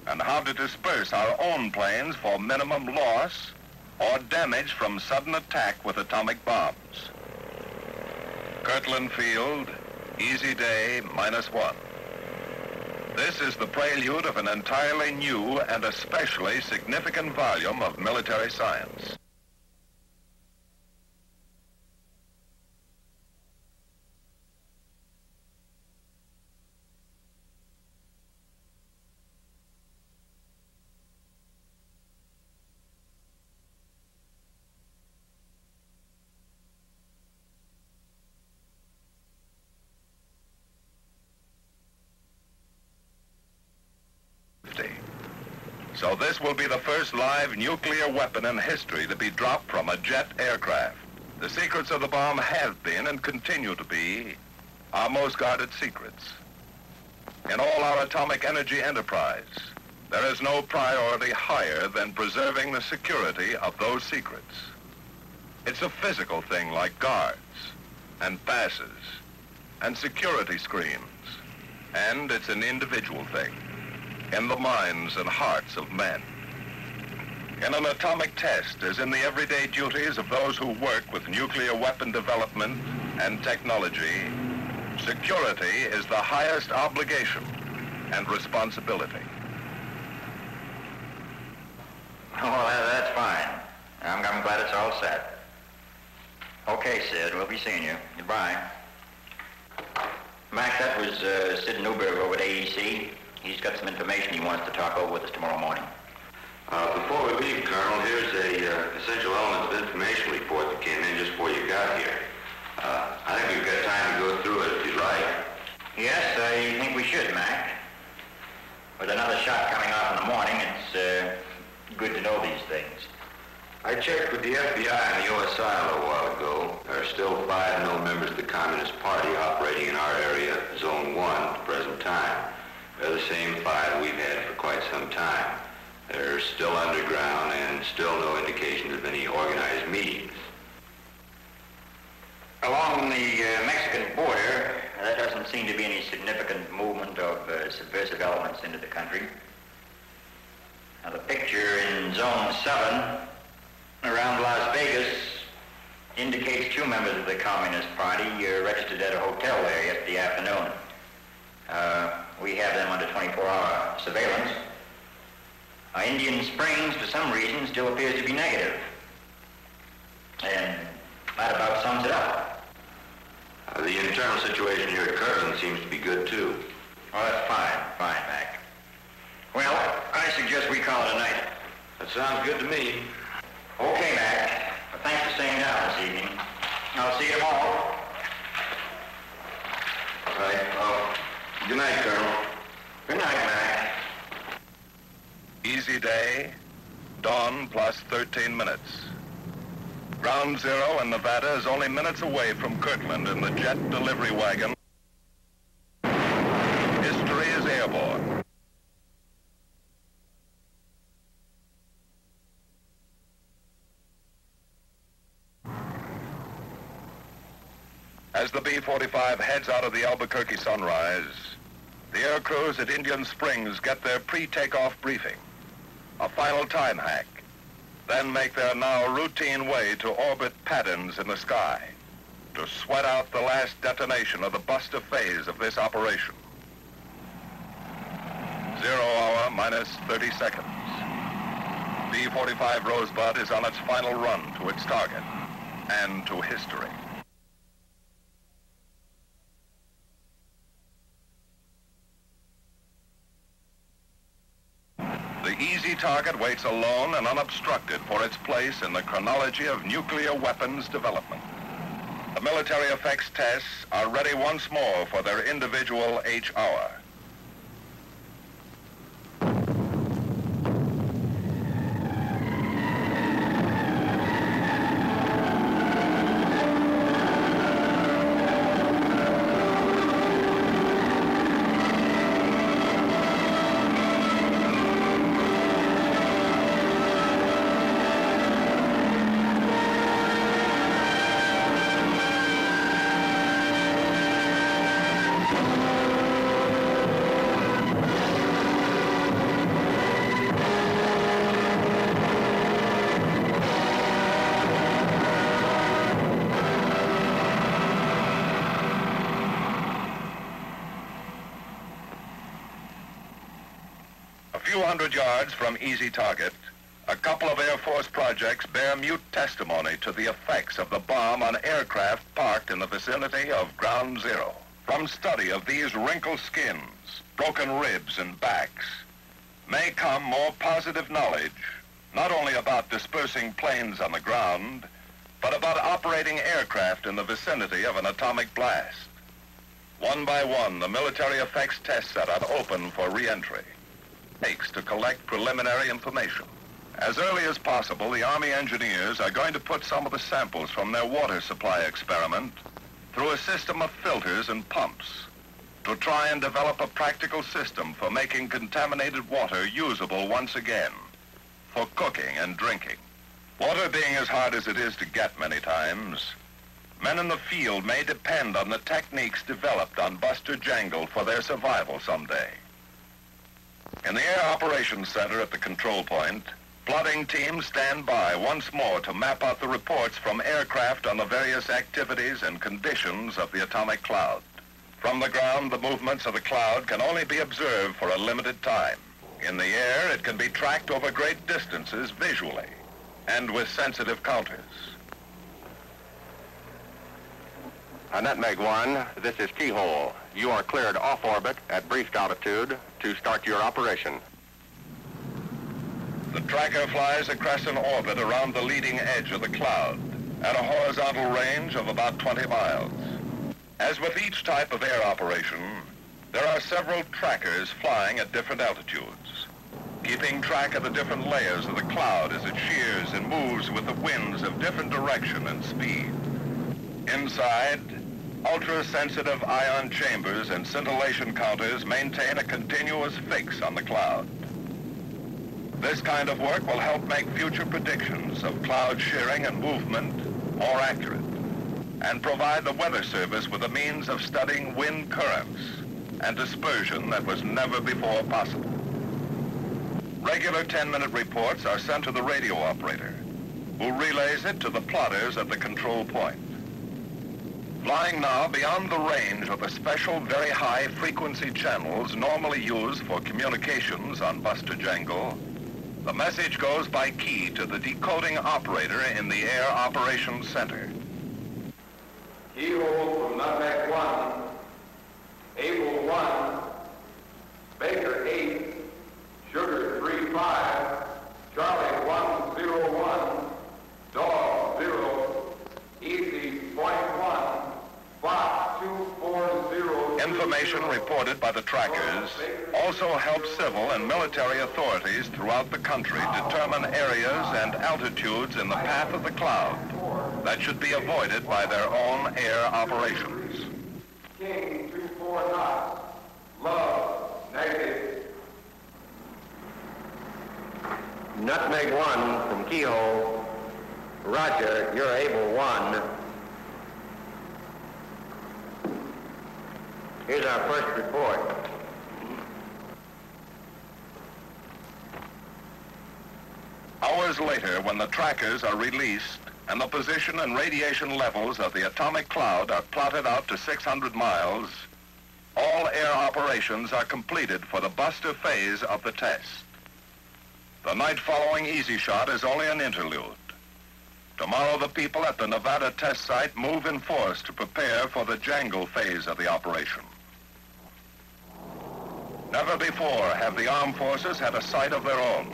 and how to disperse our own planes for minimum loss or damage from sudden attack with atomic bombs. Kirtland Field, easy day, minus one. This is the prelude of an entirely new and especially significant volume of military science. So this will be the first live nuclear weapon in history to be dropped from a jet aircraft. The secrets of the bomb have been and continue to be our most guarded secrets. In all our atomic energy enterprise, there is no priority higher than preserving the security of those secrets. It's a physical thing like guards and passes and security screens. And it's an individual thing in the minds and hearts of men. In an atomic test, as in the everyday duties of those who work with nuclear weapon development and technology, security is the highest obligation and responsibility. Well, that's fine. I'm, I'm glad it's all set. Okay, Sid, we'll be seeing you. Goodbye. Mac, that was uh, Sid Newberg over at AEC. He's got some information he wants to talk over with us tomorrow morning. Uh, before we leave, Colonel, here's a uh, essential elements of information report that came in just before you got here. Uh, I think we've got time to go through it if you'd like. Yes, I think we should, Mac. With another shot coming off in the morning, it's uh, good to know these things. I checked with the FBI and the OSI a little while ago. There are still five known members of the Communist Party operating in our area, Zone 1, at the present time. They're the same five we've had for quite some time. They're still underground and still no indications of any organized meetings. Along the uh, Mexican border, there doesn't seem to be any significant movement of uh, subversive elements into the country. Now, the picture in Zone 7 around Las Vegas indicates two members of the Communist Party uh, registered at a hotel there yesterday afternoon. Uh, we have them under 24-hour surveillance. Uh, Indian Springs, for some reason, still appears to be negative. And that about sums it up. Uh, the internal situation here at Kirtland seems to be good, too. Oh, that's fine. Fine, Mac. Well, I suggest we call it a night. That sounds good to me. Okay, Mac. Well, thanks for staying down this evening. I'll see you tomorrow. Right. Oh, good night, Colonel. Good night, Mac. Easy day, dawn plus 13 minutes. Ground Zero in Nevada is only minutes away from Kirtland in the jet delivery wagon. F-45 heads out of the Albuquerque Sunrise, the air crews at Indian Springs get their pre-takeoff briefing, a final time hack, then make their now routine way to orbit patterns in the sky to sweat out the last detonation of the buster phase of this operation. Zero hour minus 30 seconds. B-45 Rosebud is on its final run to its target and to history. The easy target waits alone and unobstructed for its place in the chronology of nuclear weapons development. The military effects tests are ready once more for their individual H hour. A few hundred yards from Easy Target, a couple of Air Force projects bear mute testimony to the effects of the bomb on aircraft parked in the vicinity of Ground Zero. From study of these wrinkled skins, broken ribs, and backs, may come more positive knowledge, not only about dispersing planes on the ground, but about operating aircraft in the vicinity of an atomic blast. One by one, the military effects test setup open for reentry takes to collect preliminary information. As early as possible, the Army engineers are going to put some of the samples from their water supply experiment through a system of filters and pumps to try and develop a practical system for making contaminated water usable once again for cooking and drinking. Water being as hard as it is to get many times, men in the field may depend on the techniques developed on Buster Jangle for their survival someday. In the Air Operations Center at the control point, plotting teams stand by once more to map out the reports from aircraft on the various activities and conditions of the atomic cloud. From the ground, the movements of the cloud can only be observed for a limited time. In the air, it can be tracked over great distances visually and with sensitive counters. Uh, Nutmeg 1, this is Keyhole. You are cleared off orbit at briefed altitude to start your operation. The tracker flies across an orbit around the leading edge of the cloud at a horizontal range of about 20 miles. As with each type of air operation, there are several trackers flying at different altitudes, keeping track of the different layers of the cloud as it shears and moves with the winds of different direction and speed. Inside, ultra-sensitive ion chambers and scintillation counters maintain a continuous fix on the cloud. This kind of work will help make future predictions of cloud shearing and movement more accurate and provide the Weather Service with a means of studying wind currents and dispersion that was never before possible. Regular 10-minute reports are sent to the radio operator, who relays it to the plotters at the control point. Flying now beyond the range of the special very high frequency channels normally used for communications on Buster Jangle, the message goes by key to the decoding operator in the Air Operations Center. Keyhole from Nutmeg 1, Able 1, Baker 8, Sugar 35, Charlie 101, Dog 0, Easy point 1, Fox 240. Information reported by the trackers also helps civil and military authorities throughout the country determine areas and altitudes in the path of the cloud that should be avoided by their own air operations. King 24 knots. Love, negative. Nutmeg 1 from Keyhole. Roger, you're able 1. Here's our first report. Hours later, when the trackers are released, and the position and radiation levels of the atomic cloud are plotted out to 600 miles, all air operations are completed for the buster phase of the test. The night following Easy Shot is only an interlude. Tomorrow the people at the Nevada test site move in force to prepare for the jangle phase of the operation. Never before have the armed forces had a site of their own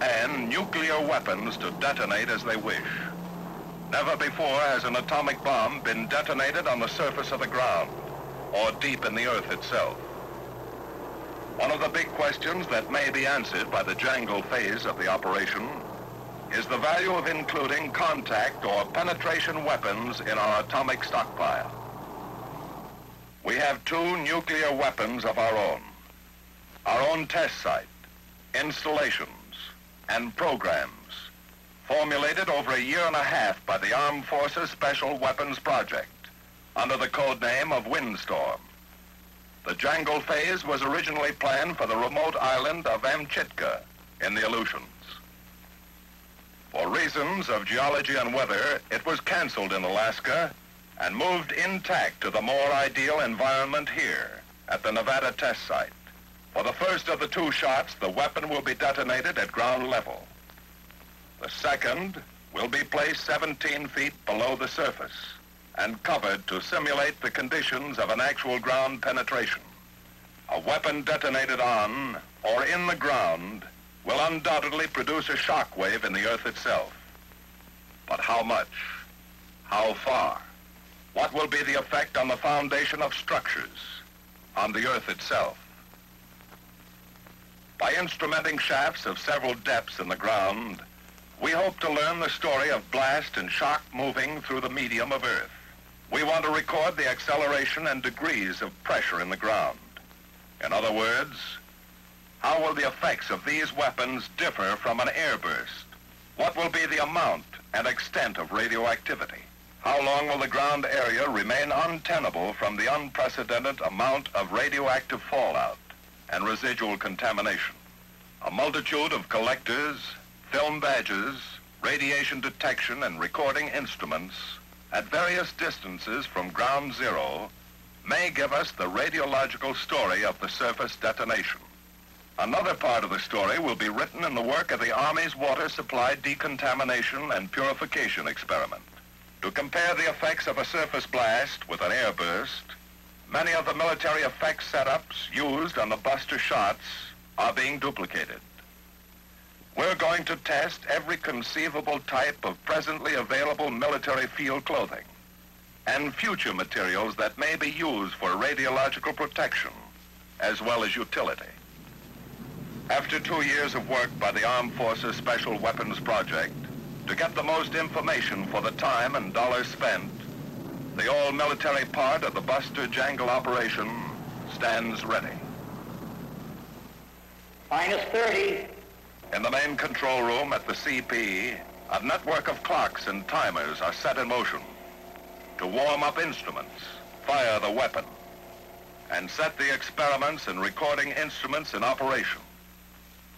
and nuclear weapons to detonate as they wish. Never before has an atomic bomb been detonated on the surface of the ground or deep in the earth itself. One of the big questions that may be answered by the jangle phase of the operation is the value of including contact or penetration weapons in our atomic stockpile. We have two nuclear weapons of our own. Our own test site, installations, and programs formulated over a year and a half by the Armed Forces Special Weapons Project under the code name of Windstorm. The jangle phase was originally planned for the remote island of Amchitka in the Aleutians. For reasons of geology and weather, it was canceled in Alaska and moved intact to the more ideal environment here at the Nevada test site. For the first of the two shots, the weapon will be detonated at ground level. The second will be placed 17 feet below the surface and covered to simulate the conditions of an actual ground penetration. A weapon detonated on or in the ground will undoubtedly produce a shock wave in the earth itself. But how much? How far? What will be the effect on the foundation of structures, on the earth itself? By instrumenting shafts of several depths in the ground, we hope to learn the story of blast and shock moving through the medium of earth. We want to record the acceleration and degrees of pressure in the ground. In other words, how will the effects of these weapons differ from an airburst? What will be the amount and extent of radioactivity? How long will the ground area remain untenable from the unprecedented amount of radioactive fallout and residual contamination? A multitude of collectors, film badges, radiation detection and recording instruments at various distances from ground zero may give us the radiological story of the surface detonation. Another part of the story will be written in the work of the Army's water supply decontamination and purification experiment. To compare the effects of a surface blast with an airburst, many of the military effects setups used on the Buster shots are being duplicated. We're going to test every conceivable type of presently available military field clothing and future materials that may be used for radiological protection as well as utility. After two years of work by the Armed Forces Special Weapons Project to get the most information for the time and dollars spent, the all-military part of the Buster Jangle operation stands ready. Minus 30. In the main control room at the CP, a network of clocks and timers are set in motion to warm up instruments, fire the weapon, and set the experiments and recording instruments in operation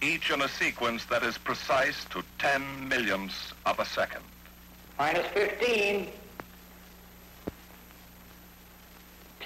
each in a sequence that is precise to 10 millionths of a second. Minus 15.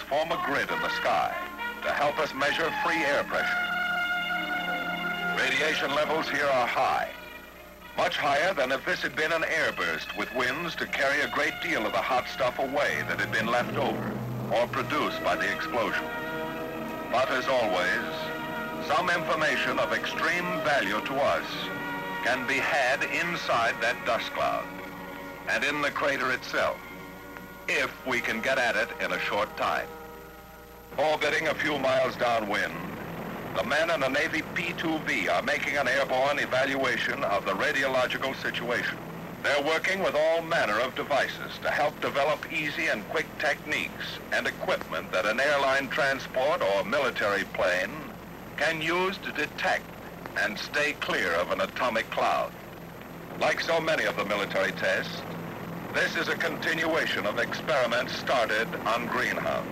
Form a grid in the sky to help us measure free air pressure. Radiation levels here are high, much higher than if this had been an airburst with winds to carry a great deal of the hot stuff away that had been left over or produced by the explosion. But as always, some information of extreme value to us can be had inside that dust cloud and in the crater itself if we can get at it in a short time. Orbiting a few miles downwind, the men in a Navy P-2V are making an airborne evaluation of the radiological situation. They're working with all manner of devices to help develop easy and quick techniques and equipment that an airline transport or military plane can use to detect and stay clear of an atomic cloud. Like so many of the military tests, this is a continuation of experiments started on Greenhouse.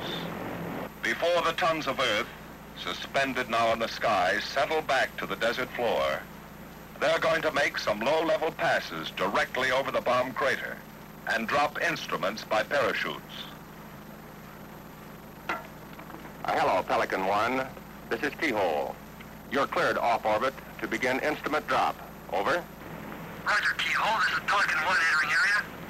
Before the tons of earth, suspended now in the sky, settle back to the desert floor, they're going to make some low-level passes directly over the bomb crater and drop instruments by parachutes. Uh, hello, Pelican 1. This is Keyhole. You're cleared off orbit to begin instrument drop. Over. Roger, Keyhole. This is Pelican 1 entering area.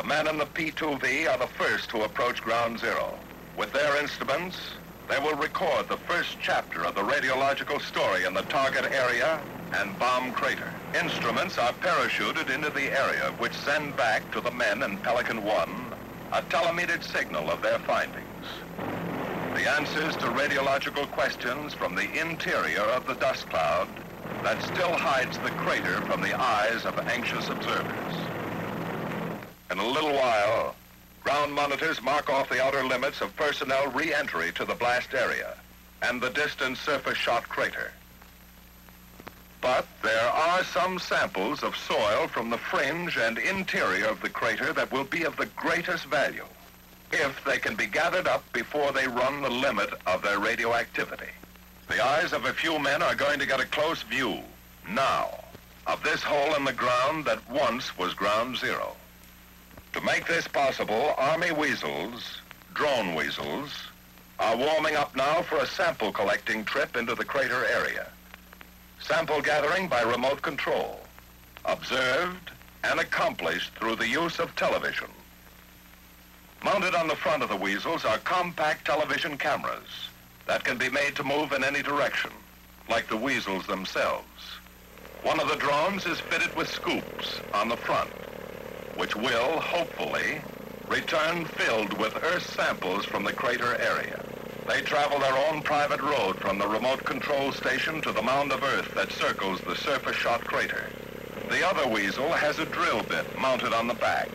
The men in the P-2V are the first to approach ground zero. With their instruments, they will record the first chapter of the radiological story in the target area and bomb crater. Instruments are parachuted into the area which send back to the men in Pelican 1 a telemetered signal of their findings. The answers to radiological questions from the interior of the dust cloud that still hides the crater from the eyes of anxious observers. In a little while, ground monitors mark off the outer limits of personnel re-entry to the blast area and the distant surface shot crater. But there are some samples of soil from the fringe and interior of the crater that will be of the greatest value if they can be gathered up before they run the limit of their radioactivity. The eyes of a few men are going to get a close view, now, of this hole in the ground that once was ground zero. To make this possible, Army weasels, drone weasels, are warming up now for a sample collecting trip into the crater area. Sample gathering by remote control, observed and accomplished through the use of television. Mounted on the front of the weasels are compact television cameras that can be made to move in any direction, like the weasels themselves. One of the drones is fitted with scoops on the front, which will, hopefully, return filled with Earth samples from the crater area. They travel their own private road from the remote control station to the mound of earth that circles the surface shot crater. The other weasel has a drill bit mounted on the back,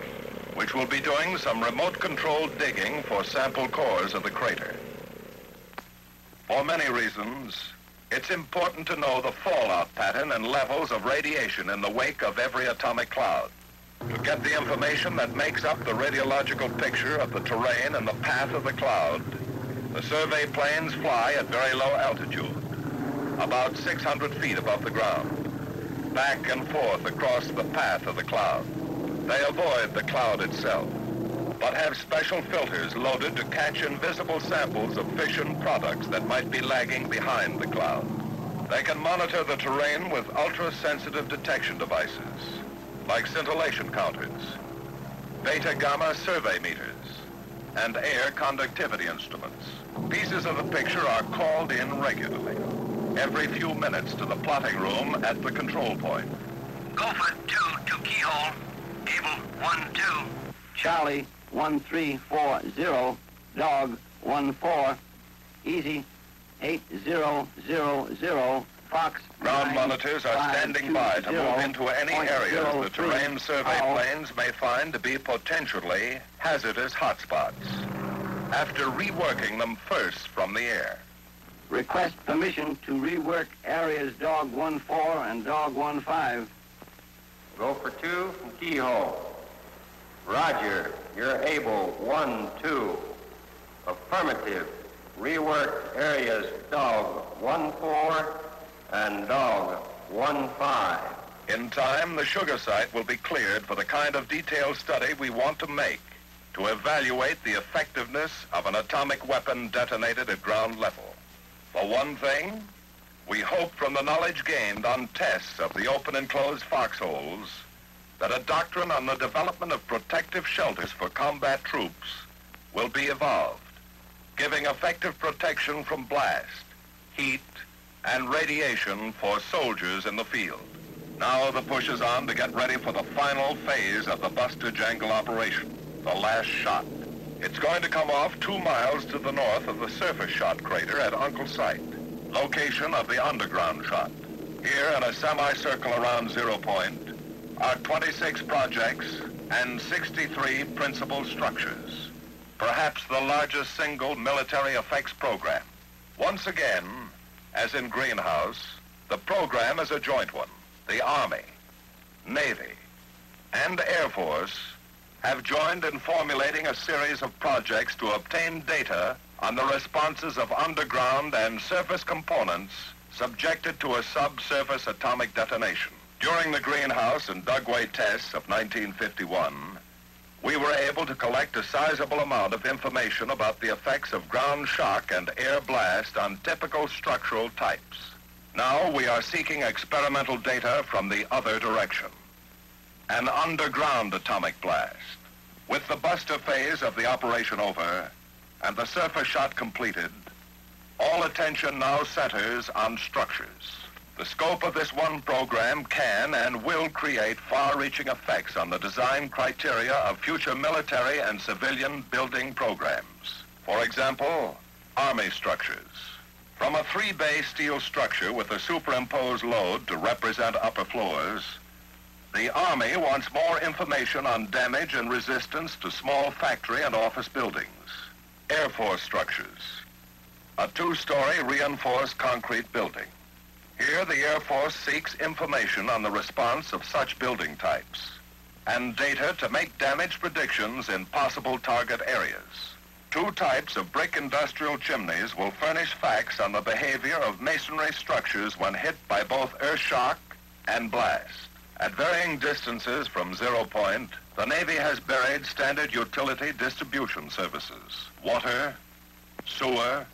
which will be doing some remote controlled digging for sample cores of the crater. For many reasons, it's important to know the fallout pattern and levels of radiation in the wake of every atomic cloud. To get the information that makes up the radiological picture of the terrain and the path of the cloud, the survey planes fly at very low altitude, about 600 feet above the ground, back and forth across the path of the cloud. They avoid the cloud itself, but have special filters loaded to catch invisible samples of fission products that might be lagging behind the cloud. They can monitor the terrain with ultra-sensitive detection devices, like scintillation counters, beta-gamma survey meters, and air conductivity instruments. Pieces of the picture are called in regularly, every few minutes to the plotting room at the control point. Gopher 2 to keyhole. Cable 1 2. Charlie 1340, dog 14, easy 8000, Fox. Ground nine, monitors are five, standing two, by to zero, move into any areas zero the three, terrain survey foul. planes may find to be potentially hazardous hotspots after reworking them first from the air. Request permission to rework areas dog 1-4 and dog 1-5. Gopher two from keyhole. Roger, you're able. One, two. Affirmative. Rework areas dog one four and dog one five. In time, the sugar site will be cleared for the kind of detailed study we want to make to evaluate the effectiveness of an atomic weapon detonated at ground level. For one thing, we hope from the knowledge gained on tests of the open and closed foxholes that a doctrine on the development of protective shelters for combat troops will be evolved, giving effective protection from blast, heat, and radiation for soldiers in the field. Now the push is on to get ready for the final phase of the Buster Jangle operation, the last shot. It's going to come off two miles to the north of the surface shot crater at Uncle Site, location of the underground shot. Here in a semicircle around zero point are 26 projects and 63 principal structures. Perhaps the largest single military effects program. Once again, as in Greenhouse, the program is a joint one. The Army, Navy, and Air Force have joined in formulating a series of projects to obtain data on the responses of underground and surface components subjected to a subsurface atomic detonation. During the greenhouse and Dugway tests of 1951, we were able to collect a sizable amount of information about the effects of ground shock and air blast on typical structural types. Now we are seeking experimental data from the other direction an underground atomic blast. With the buster phase of the operation over and the surface shot completed, all attention now centers on structures. The scope of this one program can and will create far-reaching effects on the design criteria of future military and civilian building programs. For example, Army structures. From a three-bay steel structure with a superimposed load to represent upper floors, the Army wants more information on damage and resistance to small factory and office buildings. Air Force structures. A two-story reinforced concrete building. Here, the Air Force seeks information on the response of such building types and data to make damage predictions in possible target areas. Two types of brick industrial chimneys will furnish facts on the behavior of masonry structures when hit by both earth shock and blast. At varying distances from zero point, the Navy has buried standard utility distribution services. Water, sewer,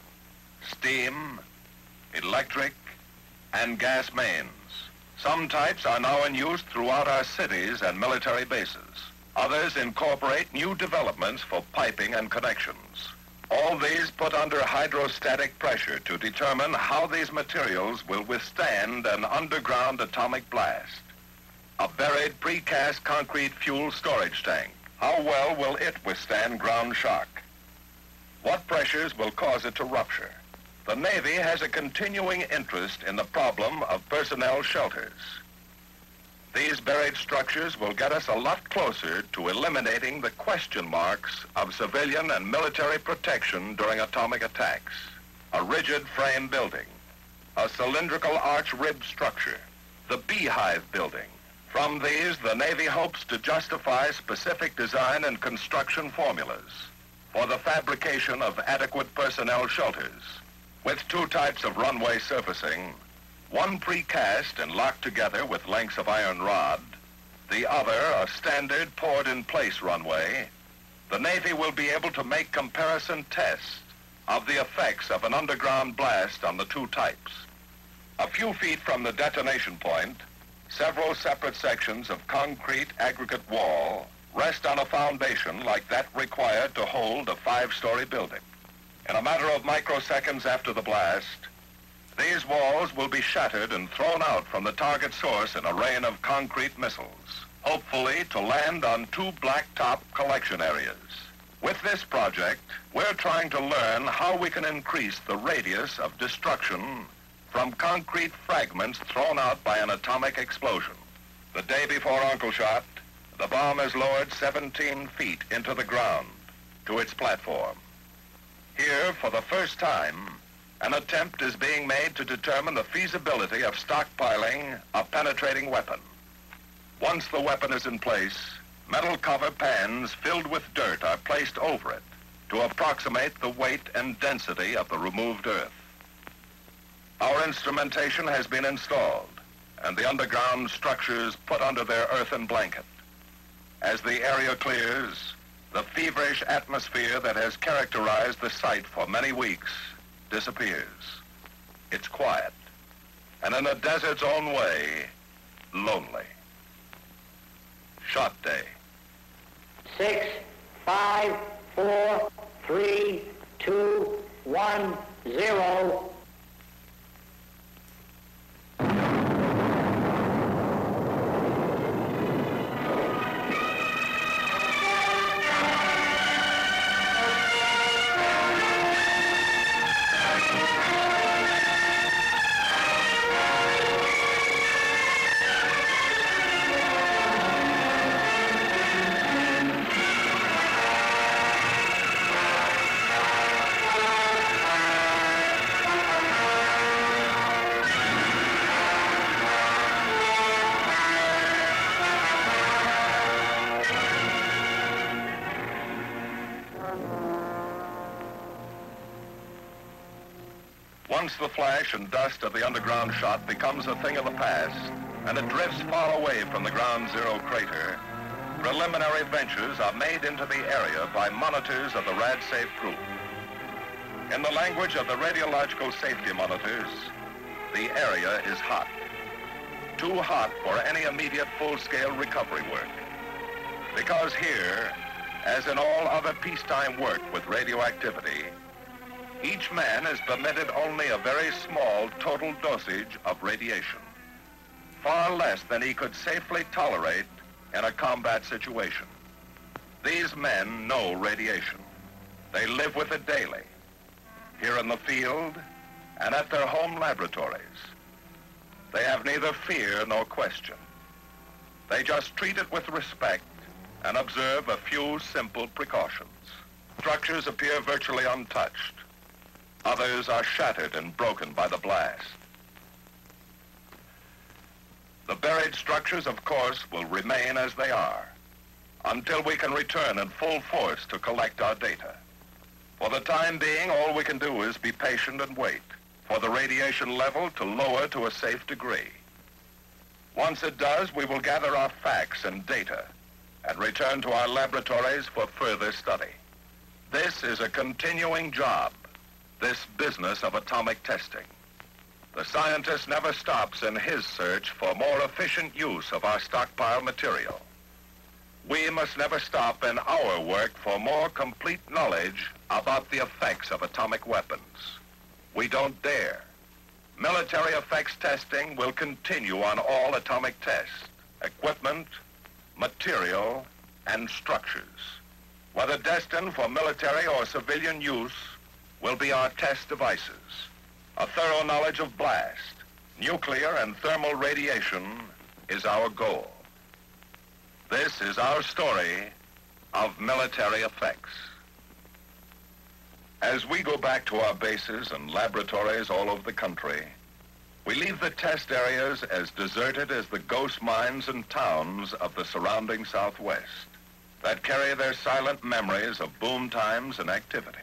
steam, electric, and gas mains. Some types are now in use throughout our cities and military bases. Others incorporate new developments for piping and connections. All these put under hydrostatic pressure to determine how these materials will withstand an underground atomic blast. A buried precast concrete fuel storage tank. How well will it withstand ground shock? What pressures will cause it to rupture? The Navy has a continuing interest in the problem of personnel shelters. These buried structures will get us a lot closer to eliminating the question marks of civilian and military protection during atomic attacks. A rigid frame building, a cylindrical arch rib structure, the beehive building, from these, the Navy hopes to justify specific design and construction formulas for the fabrication of adequate personnel shelters with two types of runway surfacing, one precast and locked together with lengths of iron rod, the other a standard poured-in-place runway, the Navy will be able to make comparison tests of the effects of an underground blast on the two types. A few feet from the detonation point, Several separate sections of concrete aggregate wall rest on a foundation like that required to hold a five-story building. In a matter of microseconds after the blast, these walls will be shattered and thrown out from the target source in a rain of concrete missiles, hopefully to land on two blacktop collection areas. With this project, we're trying to learn how we can increase the radius of destruction from concrete fragments thrown out by an atomic explosion. The day before Uncle Shot, the bomb is lowered 17 feet into the ground to its platform. Here, for the first time, an attempt is being made to determine the feasibility of stockpiling a penetrating weapon. Once the weapon is in place, metal cover pans filled with dirt are placed over it to approximate the weight and density of the removed earth. Our instrumentation has been installed and the underground structures put under their earthen blanket. As the area clears, the feverish atmosphere that has characterized the site for many weeks disappears. It's quiet, and in a desert's own way, lonely. Shot day. Six, five, four, three, two, one, zero. And dust of the underground shot becomes a thing of the past, and it drifts far away from the ground zero crater, preliminary ventures are made into the area by monitors of the RadSafe group. In the language of the radiological safety monitors, the area is hot. Too hot for any immediate full-scale recovery work. Because here, as in all other peacetime work with radioactivity, each man is permitted only a very small total dosage of radiation, far less than he could safely tolerate in a combat situation. These men know radiation. They live with it daily, here in the field and at their home laboratories. They have neither fear nor question. They just treat it with respect and observe a few simple precautions. Structures appear virtually untouched. Others are shattered and broken by the blast. The buried structures, of course, will remain as they are until we can return in full force to collect our data. For the time being, all we can do is be patient and wait for the radiation level to lower to a safe degree. Once it does, we will gather our facts and data and return to our laboratories for further study. This is a continuing job, this business of atomic testing. The scientist never stops in his search for more efficient use of our stockpile material. We must never stop in our work for more complete knowledge about the effects of atomic weapons. We don't dare. Military effects testing will continue on all atomic tests, equipment, material, and structures. Whether destined for military or civilian use will be our test devices. A thorough knowledge of blast, nuclear and thermal radiation is our goal. This is our story of military effects. As we go back to our bases and laboratories all over the country, we leave the test areas as deserted as the ghost mines and towns of the surrounding Southwest that carry their silent memories of boom times and activity.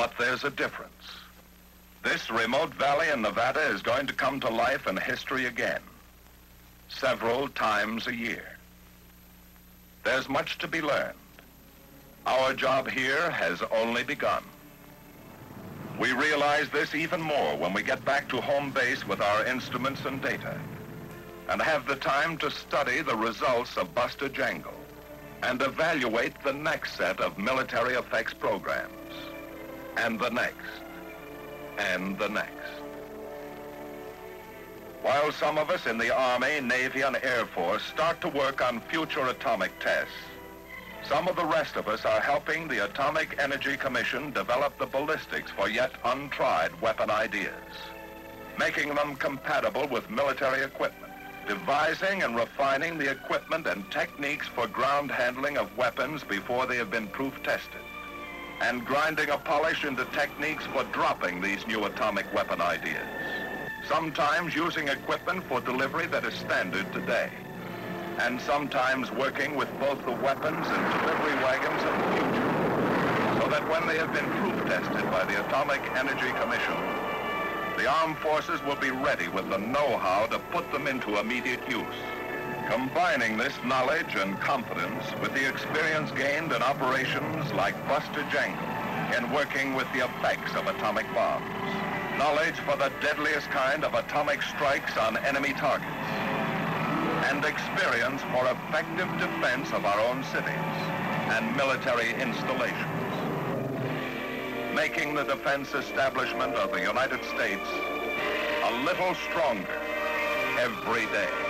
But there's a difference. This remote valley in Nevada is going to come to life and history again, several times a year. There's much to be learned. Our job here has only begun. We realize this even more when we get back to home base with our instruments and data and have the time to study the results of Buster Jangle and evaluate the next set of military effects programs and the next and the next. While some of us in the Army, Navy, and Air Force start to work on future atomic tests, some of the rest of us are helping the Atomic Energy Commission develop the ballistics for yet untried weapon ideas, making them compatible with military equipment, devising and refining the equipment and techniques for ground handling of weapons before they have been proof tested, and grinding a polish into techniques for dropping these new atomic weapon ideas, sometimes using equipment for delivery that is standard today. And sometimes working with both the weapons and delivery wagons of the future, so that when they have been proof tested by the Atomic Energy Commission, the armed forces will be ready with the know-how to put them into immediate use. Combining this knowledge and confidence with the experience gained in operations like Buster Jangle in working with the effects of atomic bombs. Knowledge for the deadliest kind of atomic strikes on enemy targets and experience for effective defense of our own cities and military installations, making the defense establishment of the United States a little stronger every day.